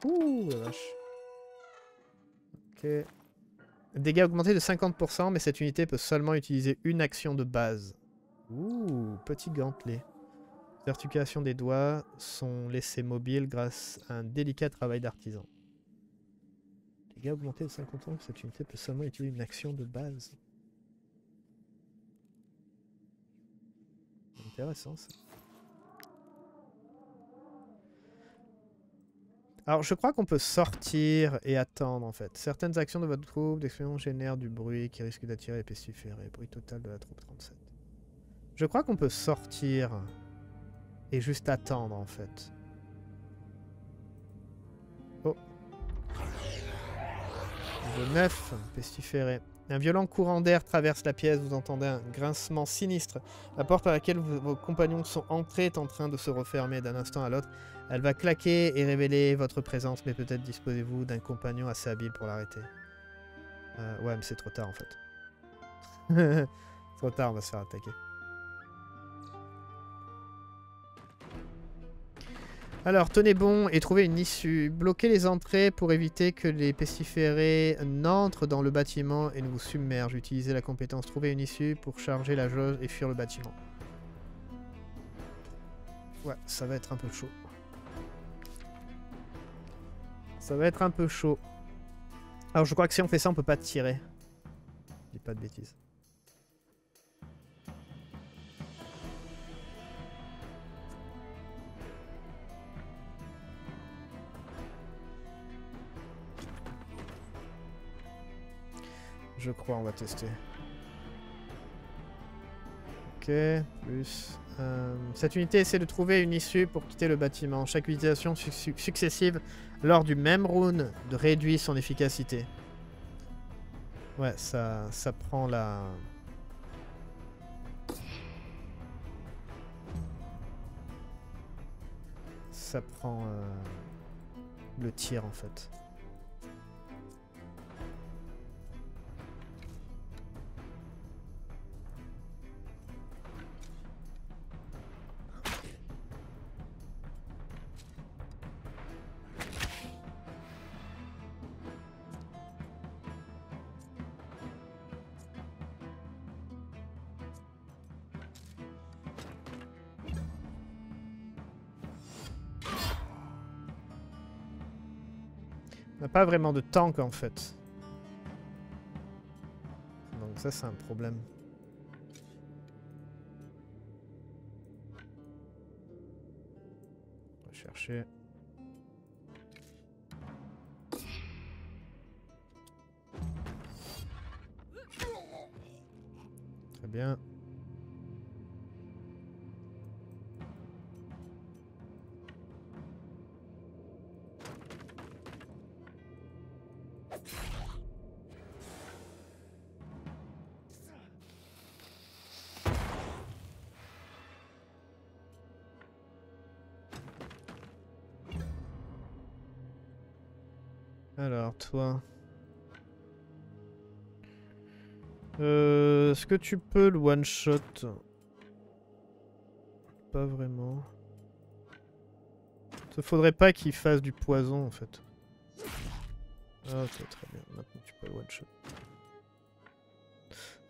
A: Ouh, la vache. Ok. Dégâts augmentés de 50%, mais cette unité peut seulement utiliser une action de base. Ouh, petit gantelet. Les articulations des doigts sont laissées mobiles grâce à un délicat travail d'artisan. Dégâts augmentés de 50%, cette unité peut seulement utiliser une action de base. Intéressant ça. Alors, je crois qu'on peut sortir et attendre, en fait. Certaines actions de votre troupe d'expérience génèrent du bruit qui risque d'attirer les pestiférés. Bruit total de la troupe 37. Je crois qu'on peut sortir et juste attendre, en fait. Oh. Niveau 9, pestiféré. Un violent courant d'air traverse la pièce, vous entendez un grincement sinistre. La porte par laquelle vos compagnons sont entrés est en train de se refermer d'un instant à l'autre. Elle va claquer et révéler votre présence, mais peut-être disposez-vous d'un compagnon assez habile pour l'arrêter. Euh, ouais, mais c'est trop tard en fait. trop tard, on va se faire attaquer. Alors, tenez bon et trouvez une issue. Bloquez les entrées pour éviter que les pestiférés n'entrent dans le bâtiment et ne vous submergent. Utilisez la compétence trouver une issue pour charger la jauge et fuir le bâtiment. Ouais, ça va être un peu chaud. Ça va être un peu chaud. Alors, je crois que si on fait ça, on peut pas tirer. Je dis pas de bêtises. Je crois, on va tester. Ok, plus... euh, cette unité essaie de trouver une issue pour quitter le bâtiment. Chaque utilisation su- su- successive lors du même round de réduit son efficacité. Ouais, ça, ça prend la... Ça prend euh, le tir en fait. Pas vraiment de tank en fait. Donc ça c'est un problème. On va chercher. Très bien. Alors, toi. Euh, Est-ce que tu peux le one-shot? Pas vraiment. Il faudrait pas qu'il fasse du poison en fait. Ah, ok, très bien. Maintenant tu peux le one-shot.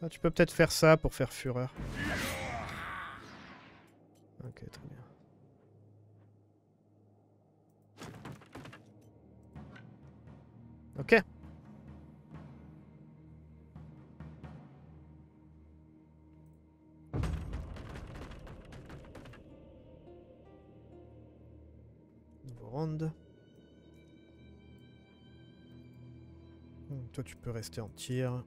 A: Ah, tu peux peut-être faire ça pour faire fureur. Ok, très bien. Ok. Nouveau Toi, tu peux rester en tir.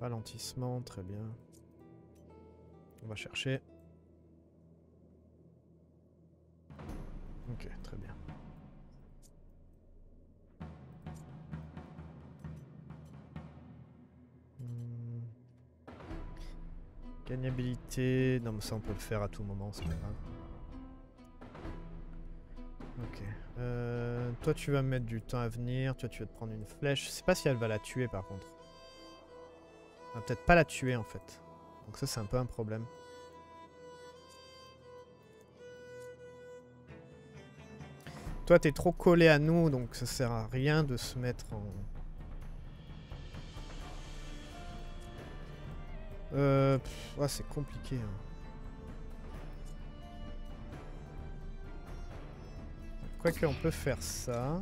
A: Ralentissement, très bien. On va chercher. Non, mais ça, on peut le faire à tout moment, c'est pas grave. Ok. Euh, toi, tu vas mettre du temps à venir. Toi, tu vas te prendre une flèche. Je sais pas si elle va la tuer, par contre. Elle va peut-être pas la tuer, en fait. Donc ça, c'est un peu un problème. Toi, t'es trop collé à nous, donc ça sert à rien de se mettre en... Euh... c'est compliqué. hein. Quoique, on peut faire ça.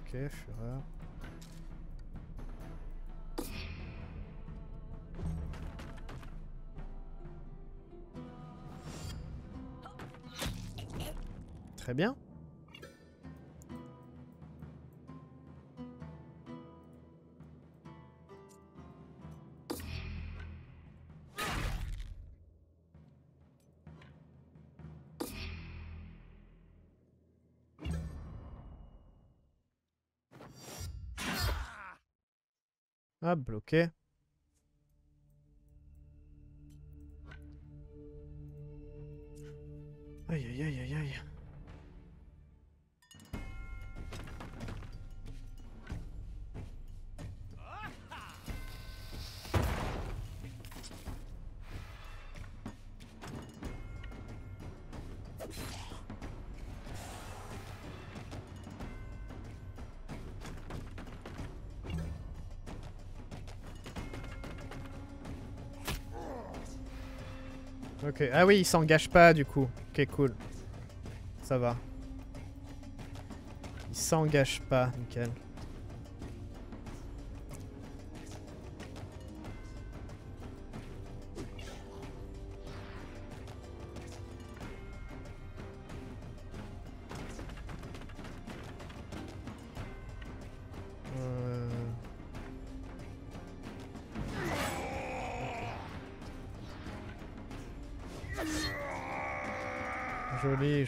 A: Ok, fureur. Très bien. Ah, bloqué. Aïe Ah oui, il s'engage pas du coup. Ok, cool. Ça va. Il s'engage pas, nickel.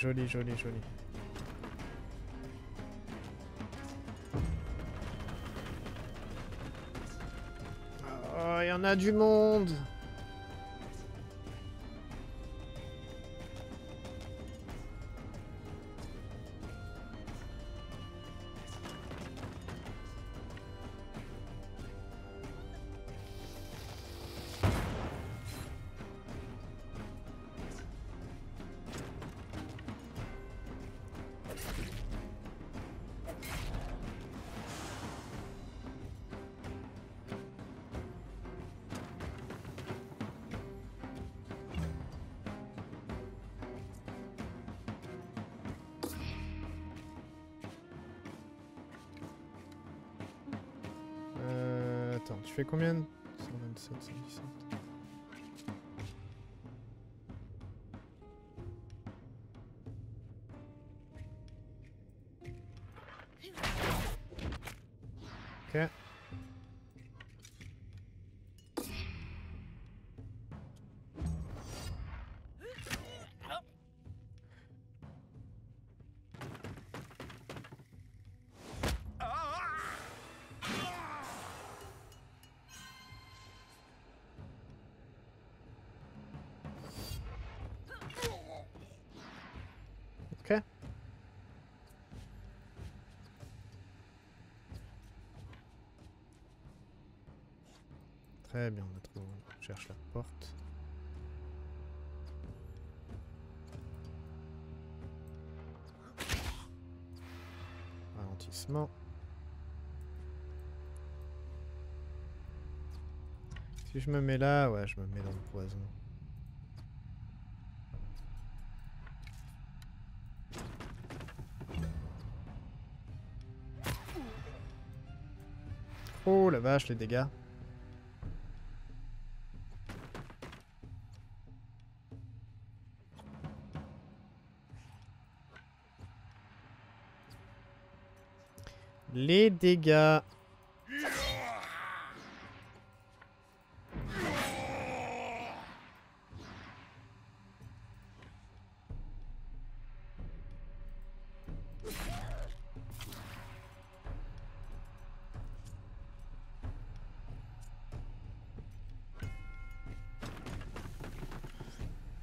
A: Joli, joli, joli. Oh, il y en a du monde Combien Très bien, on a trouvé. On cherche la porte. Ralentissement. Si je me mets là, ouais, je me mets dans le poison. Oh la vache, les dégâts. Les dégâts.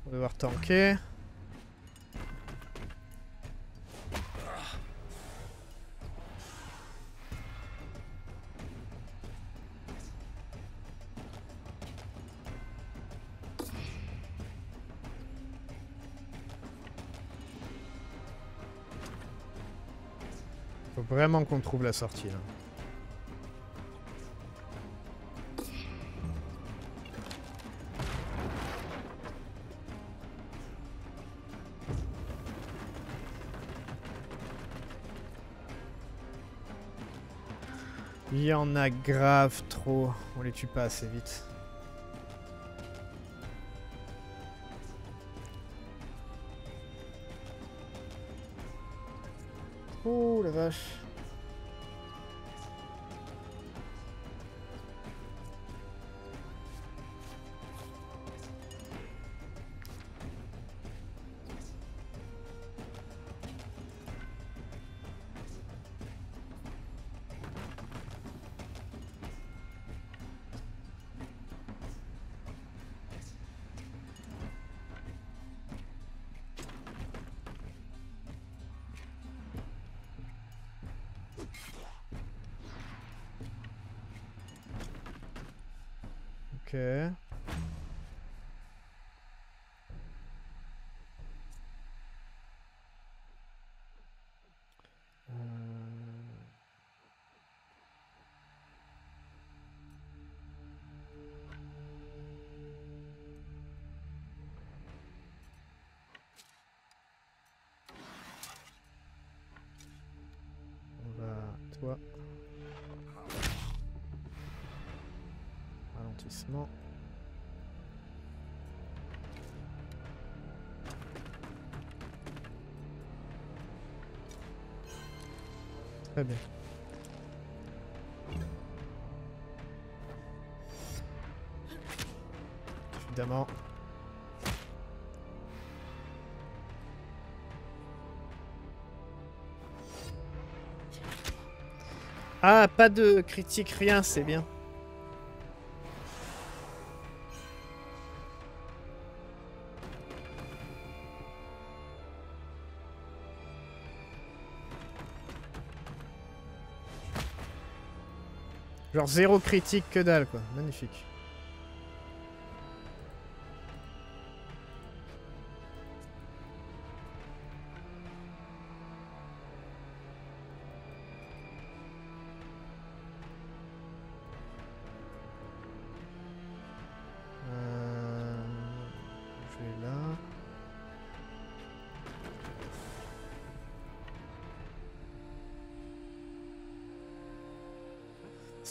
A: On va devoir tanker. Vraiment qu'on trouve la sortie là. Il y en a grave trop. On les tue pas assez vite. Oh la vache. Ok. Euh. On va... Toi... Très bien. Évidemment. Ah, pas de critique, rien, c'est bien. Genre zéro critique que dalle quoi, magnifique.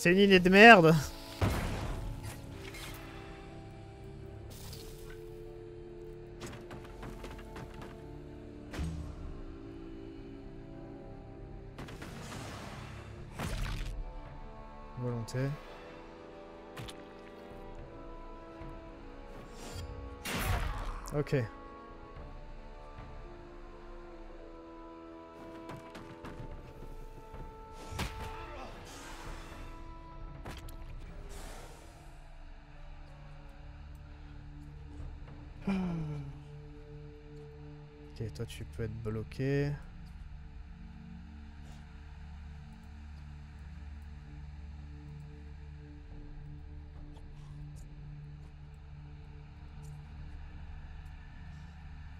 A: C'est une idée de merde. Tu peux être bloqué.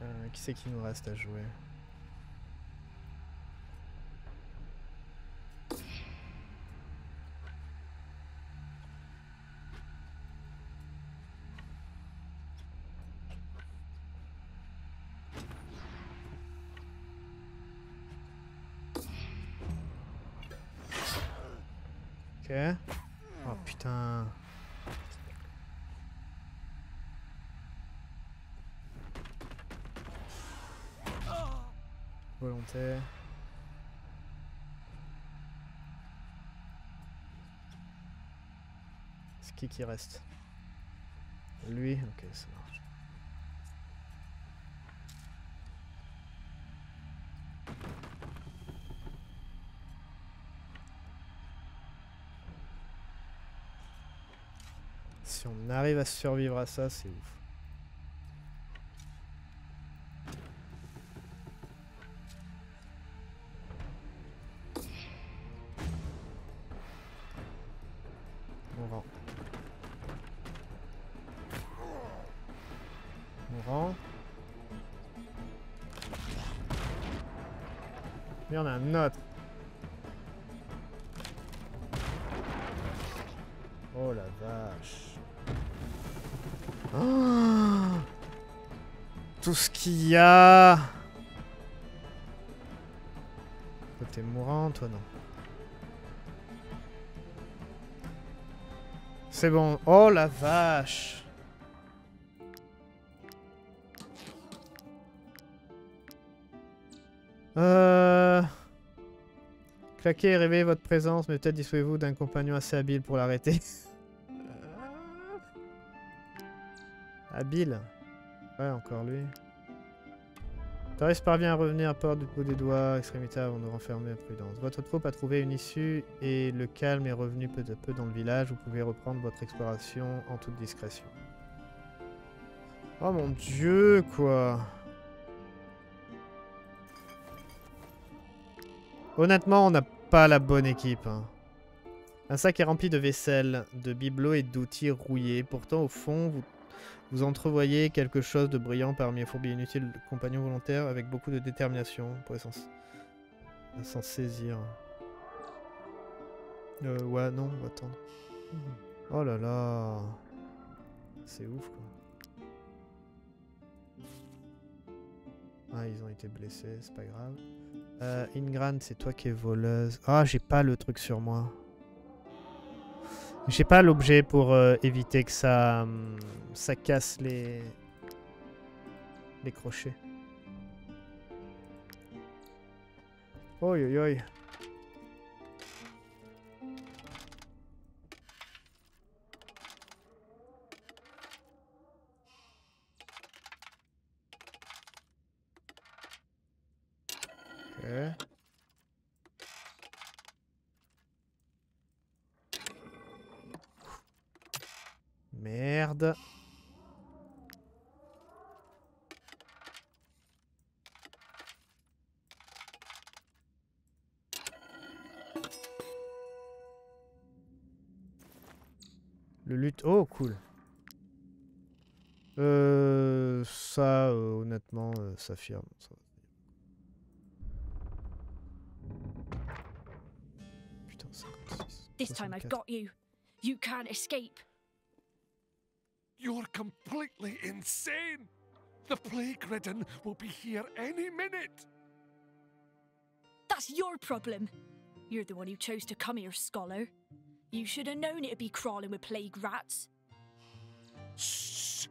A: Euh, qui c'est qui nous reste à jouer Ok. Oh putain. Volonté. C'est qui qui reste? Lui? Ok, ça marche. Si on arrive à survivre à ça, c'est ouf. Ce qu'il y a. Toi t'es mourant, toi non. C'est bon. Oh la vache. Euh... Claquez et réveillez votre présence, mais peut-être disposez-vous d'un compagnon assez habile pour l'arrêter. habile Ouais, encore lui. Torres parvient à revenir à port du bout des doigts, extrémité avant de renfermer à prudence. Votre troupe a trouvé une issue et le calme est revenu peu à peu dans le village. Vous pouvez reprendre votre exploration en toute discrétion. Oh mon dieu, quoi Honnêtement, on n'a pas la bonne équipe. hein. Un sac est rempli de vaisselle, de bibelots et d'outils rouillés. Pourtant, au fond, vous, vous entrevoyez quelque chose de brillant parmi les fourbiers inutiles compagnons volontaires avec beaucoup de détermination. On pourrait s'en saisir. Euh, ouais, non, on va attendre. Oh là là. C'est ouf, quoi. Ah, ils ont été blessés, c'est pas grave. Euh, Ingran, c'est toi qui es voleuse. Ah, j'ai pas le truc sur moi. J'ai pas l'objet pour euh, éviter que ça, hum, ça casse les, les crochets. Oi oi oi. Honnêtement, ça firme. ça va. Putain, 56.
E: This time I've got you. You can't escape.
F: You're completely insane! The plague ridden will be here any minute!
E: That's your problem. You're the one who chose to come here, scholar. You should have known it'd be crawling with plague rats.
F: Shh!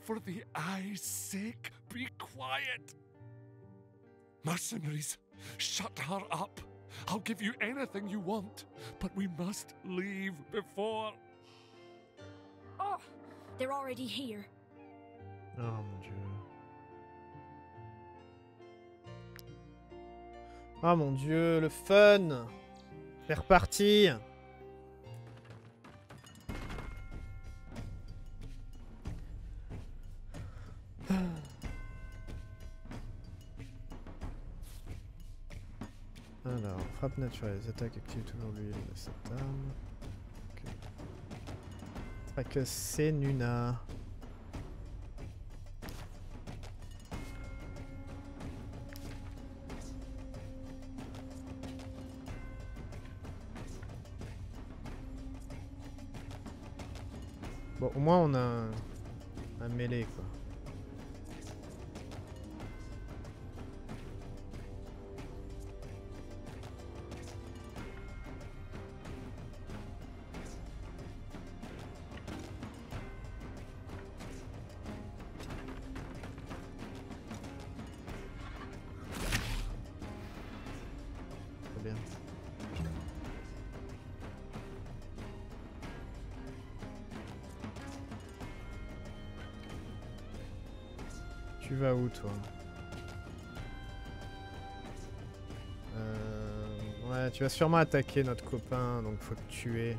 F: For the eye's sake, be quiet! Mercenaries, shut her up! I'll give you anything you want, but we must leave before.
E: Oh, they're already here.
A: Oh mon dieu. Oh mon dieu, le fun C'est reparti ah. Alors, frappe naturelle, les attaques activent toujours de cette arme. Ok. Pas que c'est Nuna. Bon, au moins on a un, un mêlé quoi. Tu vas sûrement attaquer notre copain, donc faut te tuer.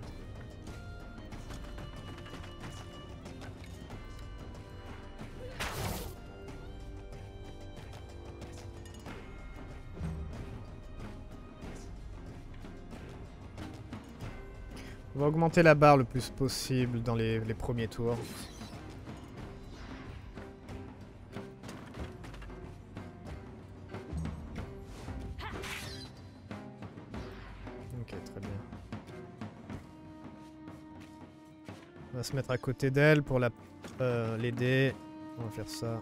A: On va augmenter la barre le plus possible dans les, premiers tours. Se mettre à côté d'elle pour la euh, l'aider. On va faire ça.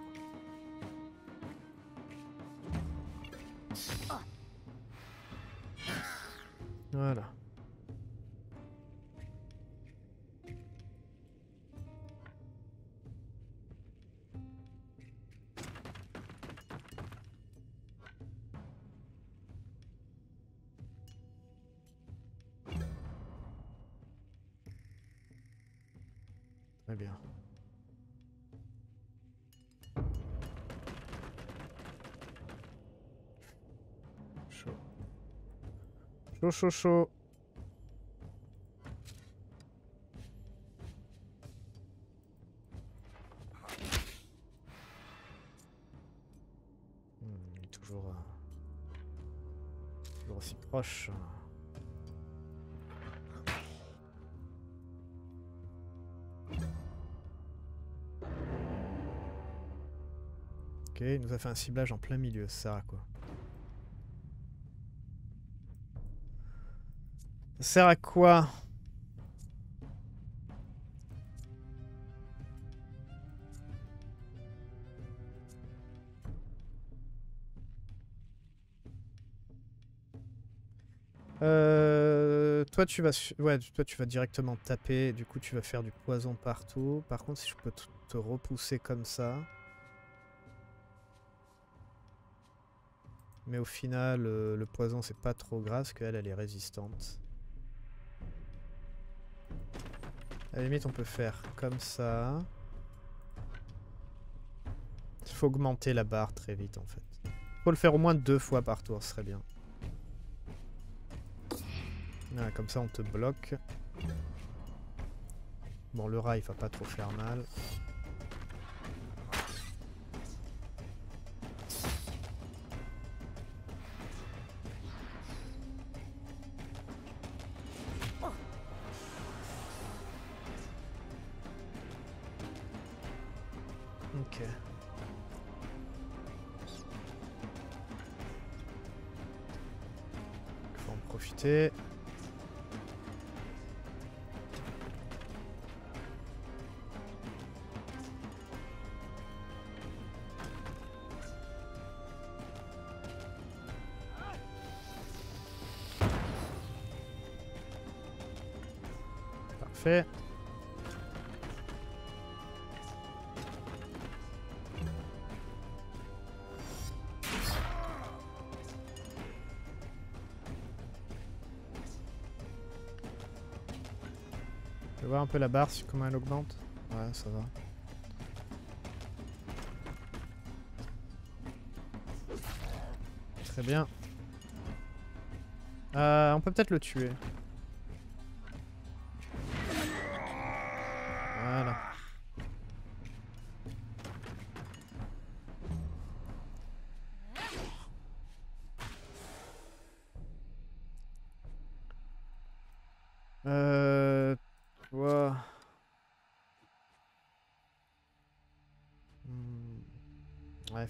A: Hmm, toujours, euh, toujours aussi proche. Ok, il nous a fait un ciblage en plein milieu, ça sert à quoi Euh... toi tu vas ouais, toi tu vas directement taper, du coup tu vas faire du poison partout. Par contre si je peux te- te repousser comme ça. Mais au final euh, le poison c'est pas trop grave parce qu'elle elle est résistante. À la limite on peut faire comme ça. Il faut augmenter la barre très vite en fait. Faut le faire au moins deux fois par tour, ce serait bien. Comme ça on te bloque. Bon, le rat il va pas trop faire mal. Ok. Faut en profiter. Parfait. Un peu la barre, comment elle augmente. Ouais, ça va. Très bien. Euh, on peut peut-être le tuer.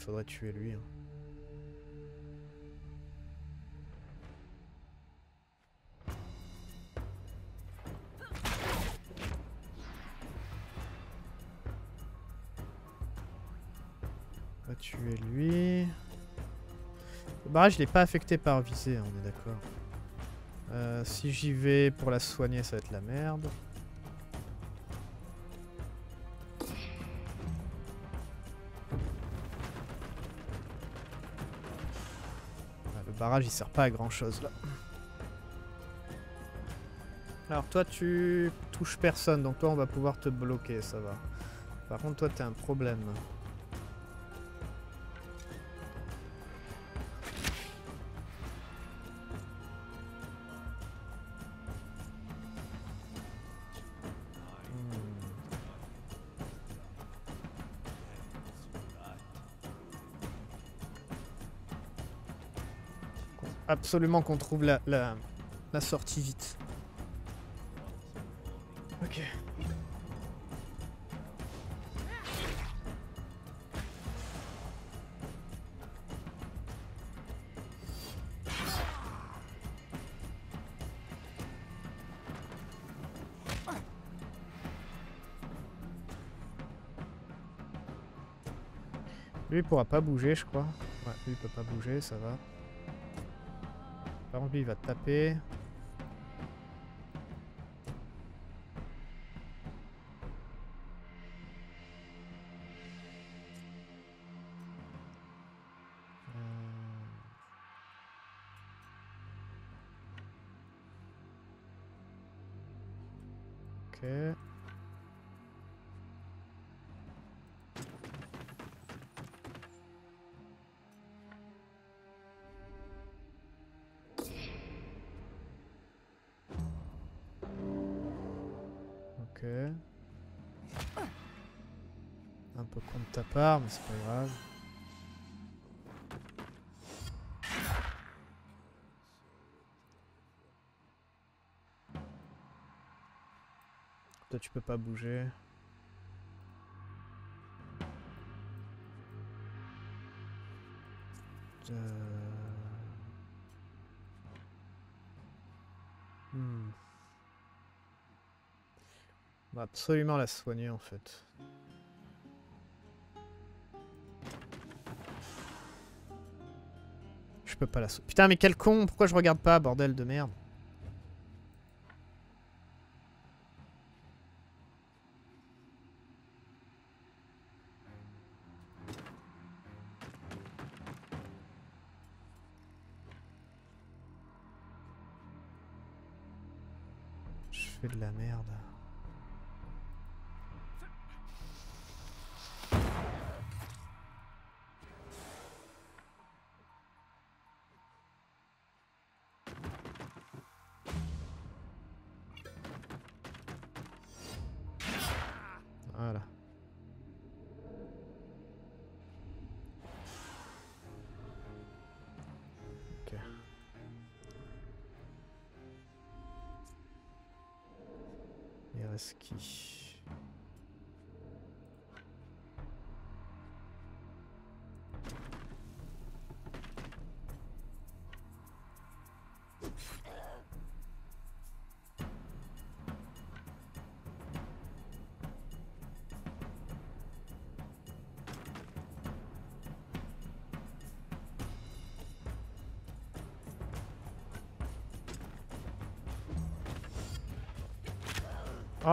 A: Faudrait tuer lui. hein. On va tuer lui. Le barrage, il est pas affecté par visée, hein, on est d'accord. Euh, si j'y vais pour la soigner, ça va être la merde. Barrage, il sert pas à grand chose là. Alors toi, tu touches personne, donc toi, on va pouvoir te bloquer, ça va. Par contre, toi, t'as un problème. Absolument qu'on trouve la, la, la sortie vite. Ok. Lui il pourra pas bouger je crois. Ouais, lui il peut pas bouger, ça va. Par contre lui il va taper. C'est pas grave. Toi, tu peux pas bouger. Euh... Hmm. On va absolument la soigner en fait. Pas la. Putain mais quel con Pourquoi je regarde pas bordel de merde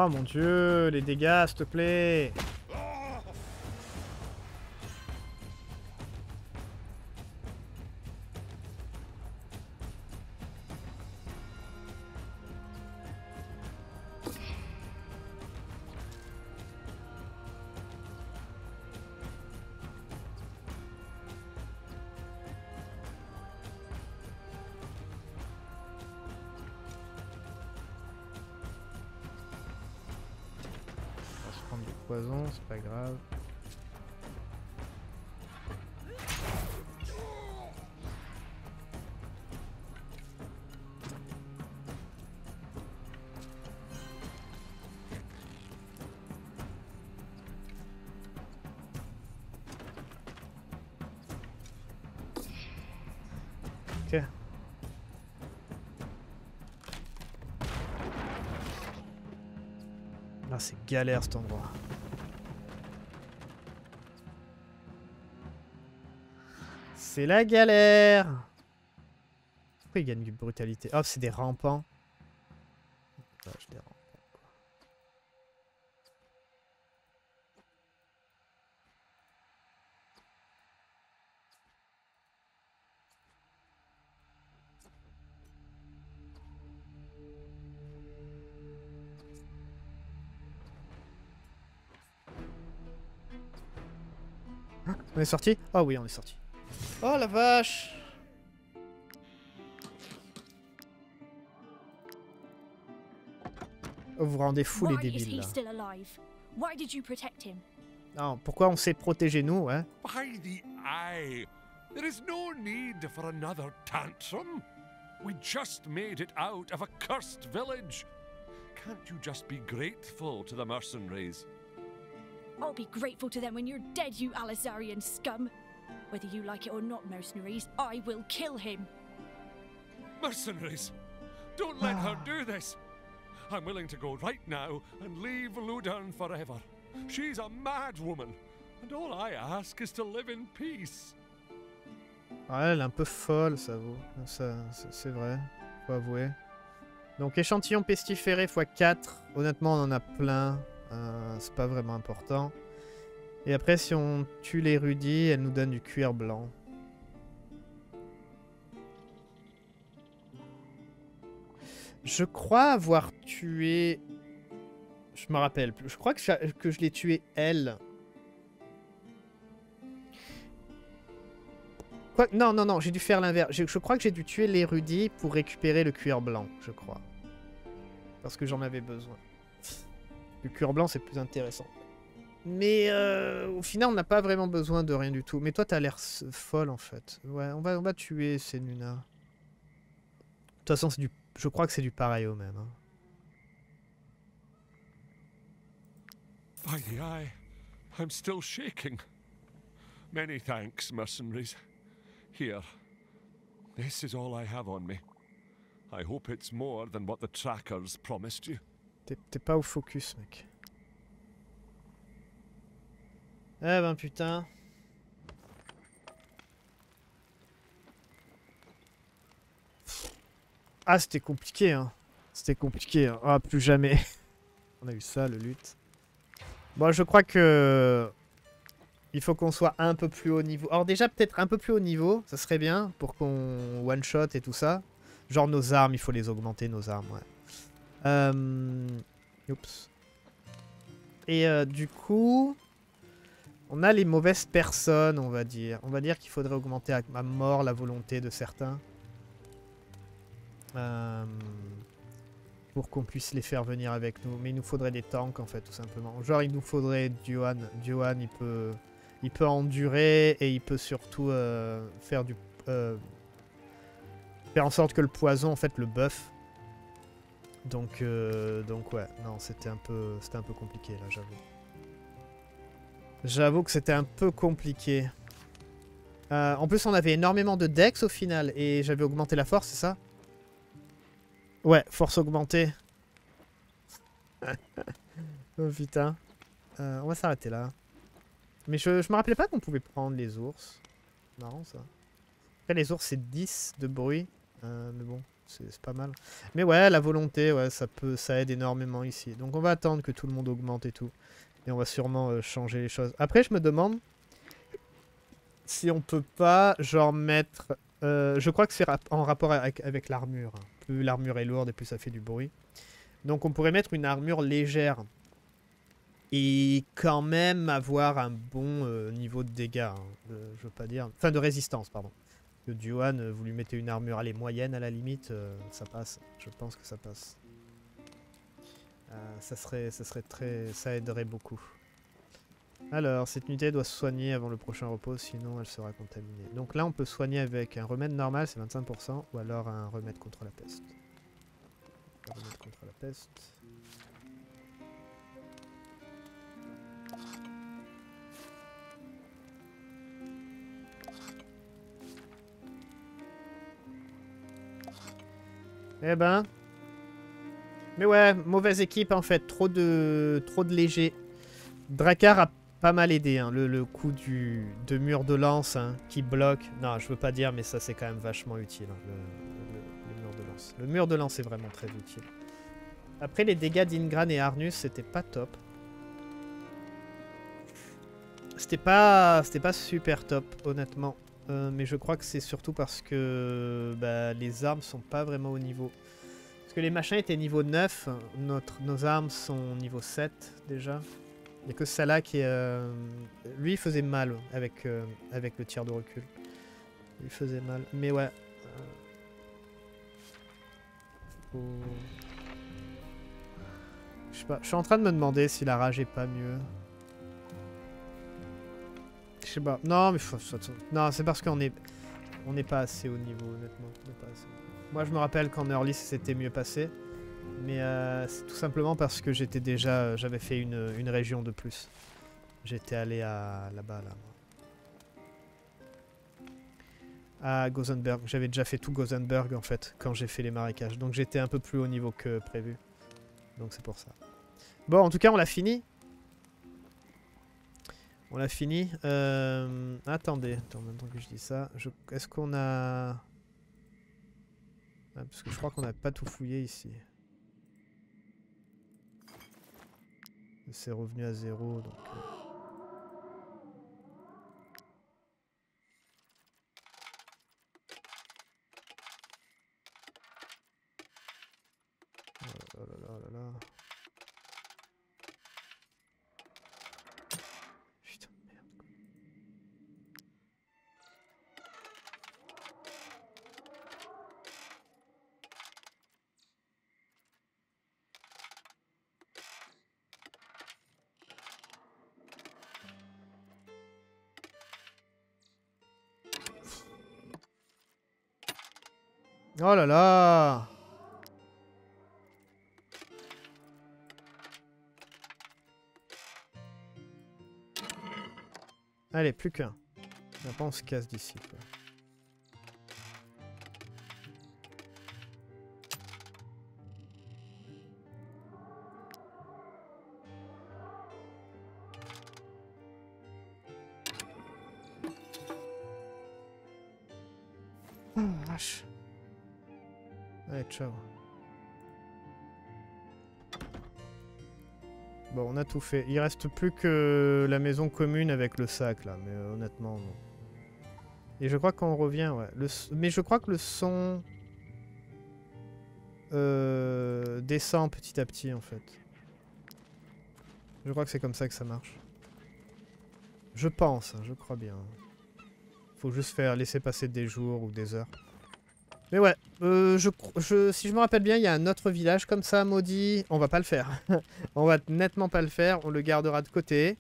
A: Oh mon dieu, les dégâts, s'il te plaît galère cet endroit. C'est la galère Pourquoi ils gagnent du brutalité? Oh, c'est des rampants. Est sorti Ah oui, on est sorti. Oh la vache Oh, Vous vous rendez fou les débiles là.
E: still alive? Why did you protect him?
A: Non, pourquoi on s'est protégé nous, hein?
F: By the eye, there is no need for another tantrum. We just made it out of a cursed village. Can't you just be grateful to the mercenaries?
E: I'll be grateful to them when you're dead, you Alizarian scum. Whether you like it or not, mercenaries, I will kill him.
F: Mercenaries! Don't let her do this! I'm willing to go right now and leave Ludern forever. She's a mad woman, and all I ask is to live in peace.
A: Ah, elle est un peu folle, ça vaut. Ça, c'est vrai, faut avouer. Donc échantillon pestiféré x 4. Honnêtement, on en a plein. Euh, c'est pas vraiment important. Et après, si on tue l'érudit, elle nous donne du cuir blanc. Je crois avoir tué... Je me rappelle plus. Je crois que, je l'ai tué elle. Quoi Non, non, non, j'ai dû faire l'inverse. Je crois que j'ai dû tuer l'érudit pour récupérer le cuir blanc, je crois. Parce que j'en avais besoin. Le cuir blanc, c'est plus intéressant. Mais euh, au final, on n'a pas vraiment besoin de rien du tout. Mais toi, t'as l'air folle, en fait. Ouais, on va, on va tuer Senuna. De toute façon, du... je crois que c'est du pareil au même. hein.
F: By the eye, I'm still shaking. Many thanks, mercenaries. Here. This is all I have on me. I hope it's more than what the trackers promised you.
A: T'es pas au focus, mec. Eh ben putain. Ah, c'était compliqué, hein. C'était compliqué. hein. Ah, plus jamais. On a eu ça, le lutte. Bon, je crois que... Il faut qu'on soit un peu plus haut niveau. Alors déjà, peut-être un peu plus haut niveau, ça serait bien, pour qu'on one-shot et tout ça. Genre nos armes, il faut les augmenter, nos armes, ouais. Euh, Oups. Et euh, du coup, on a les mauvaises personnes, on va dire. On va dire qu'il faudrait augmenter à mort la volonté de certains. Euh, pour qu'on puisse les faire venir avec nous. Mais il nous faudrait des tanks, en fait, tout simplement. Genre, il nous faudrait Duan. Duan, il peut, endurer et il peut surtout faire du... faire en sorte que le poison, en fait, le buff. Donc, euh, donc ouais, non, c'était un peu, c'était un peu compliqué là, j'avoue. J'avoue que c'était un peu compliqué. Euh, en plus, on avait énormément de dex au final et j'avais augmenté la force, c'est ça? Ouais, force augmentée. oh putain. Euh, on va s'arrêter là. Mais je, je me rappelais pas qu'on pouvait prendre les ours. Marrant ça. Après, les ours, c'est 10 de bruit. Mais bon, c'est pas mal. Mais ouais, la volonté, ouais, ça peut, ça aide énormément ici. Donc on va attendre que tout le monde augmente et tout. Et on va sûrement euh, changer les choses. Après, je me demande si on peut pas, genre, mettre... euh, je crois que c'est en rapport avec, avec l'armure. Plus l'armure est lourde et plus ça fait du bruit. Donc on pourrait mettre une armure légère. Et quand même avoir un bon euh, niveau de dégâts. hein, je veux pas dire... Enfin, de résistance, pardon. Que Duan, euh, vous lui mettez une armure allez, moyenne à la limite, euh, ça passe. Je pense que ça passe. Euh, ça serait, ça serait très, ça aiderait beaucoup. Alors, cette unité doit se soigner avant le prochain repos, sinon elle sera contaminée. Donc là, on peut soigner avec un remède normal, c'est 25%, ou alors un remède contre la peste. Un remède contre la peste. Eh ben. Mais ouais, mauvaise équipe en fait. Trop de, trop de léger. Drakkar a pas mal aidé. hein, Le, coup du, de mur de lance hein, qui bloque. Non, je veux pas dire, mais ça c'est quand même vachement utile. hein, le mur de lance. Le mur de lance est vraiment très utile. Après, les dégâts d'Ingran et Arnus, c'était pas top. C'était pas, c'était pas super top, honnêtement. Euh, mais je crois que c'est surtout parce que bah, les armes sont pas vraiment au niveau. Parce que les machins étaient niveau 9, notre, nos armes sont niveau 7 déjà. Il n'y a que Salah qui euh, Lui, il faisait mal avec, euh, avec le tir de recul. Il faisait mal. Mais ouais. euh, faut- Je sais pas. Je suis en train de me demander si la rage est pas mieux. Non, mais faut- faut- non, c'est parce qu'on est, on n'est pas assez haut niveau, honnêtement. Moi, je me rappelle qu'en early, c'était mieux passé, mais euh, c'est tout simplement parce que j'étais déjà, j'avais fait une, une région de plus. J'étais allé à là-bas, là. À Gothenburg. J'avais déjà fait tout Gothenburg en fait quand j'ai fait les marécages. Donc j'étais un peu plus haut niveau que prévu. Donc c'est pour ça. Bon, en tout cas, on l'a fini. On l'a fini. Euh, attendez, en même temps que je dis ça, je- est-ce qu'on a... Ah, parce que je crois qu'on n'a pas tout fouillé ici. C'est revenu à zéro, donc... euh. Oh là là là là. Putain, Oh là là Allez, plus qu'un. On se casse d'ici. Bon, on a tout fait. Il reste plus que la maison commune avec le sac, là. Mais euh, honnêtement, non. Et je crois qu'on revient, ouais. Le Mais je crois que le son... euh, descend petit à petit en fait. Je crois que c'est comme ça que ça marche. Je pense, hein, je crois bien. Faut juste faire laisser passer des jours ou des heures. Mais ouais, euh, si je me rappelle bien, il y a un autre village comme ça, maudit. On va pas le faire. on va nettement pas le faire. On le gardera de côté.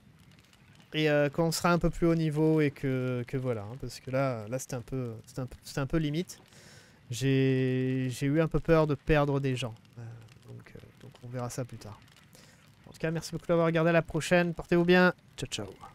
A: Et euh, quand on sera un peu plus haut niveau et que, que voilà. hein, parce que là, là c'était un, peu- un, un peu limite. J'ai eu un peu peur de perdre des gens. Euh, donc, donc on verra ça plus tard. En tout cas, merci beaucoup d'avoir regardé. À la prochaine. Portez-vous bien. Ciao, ciao.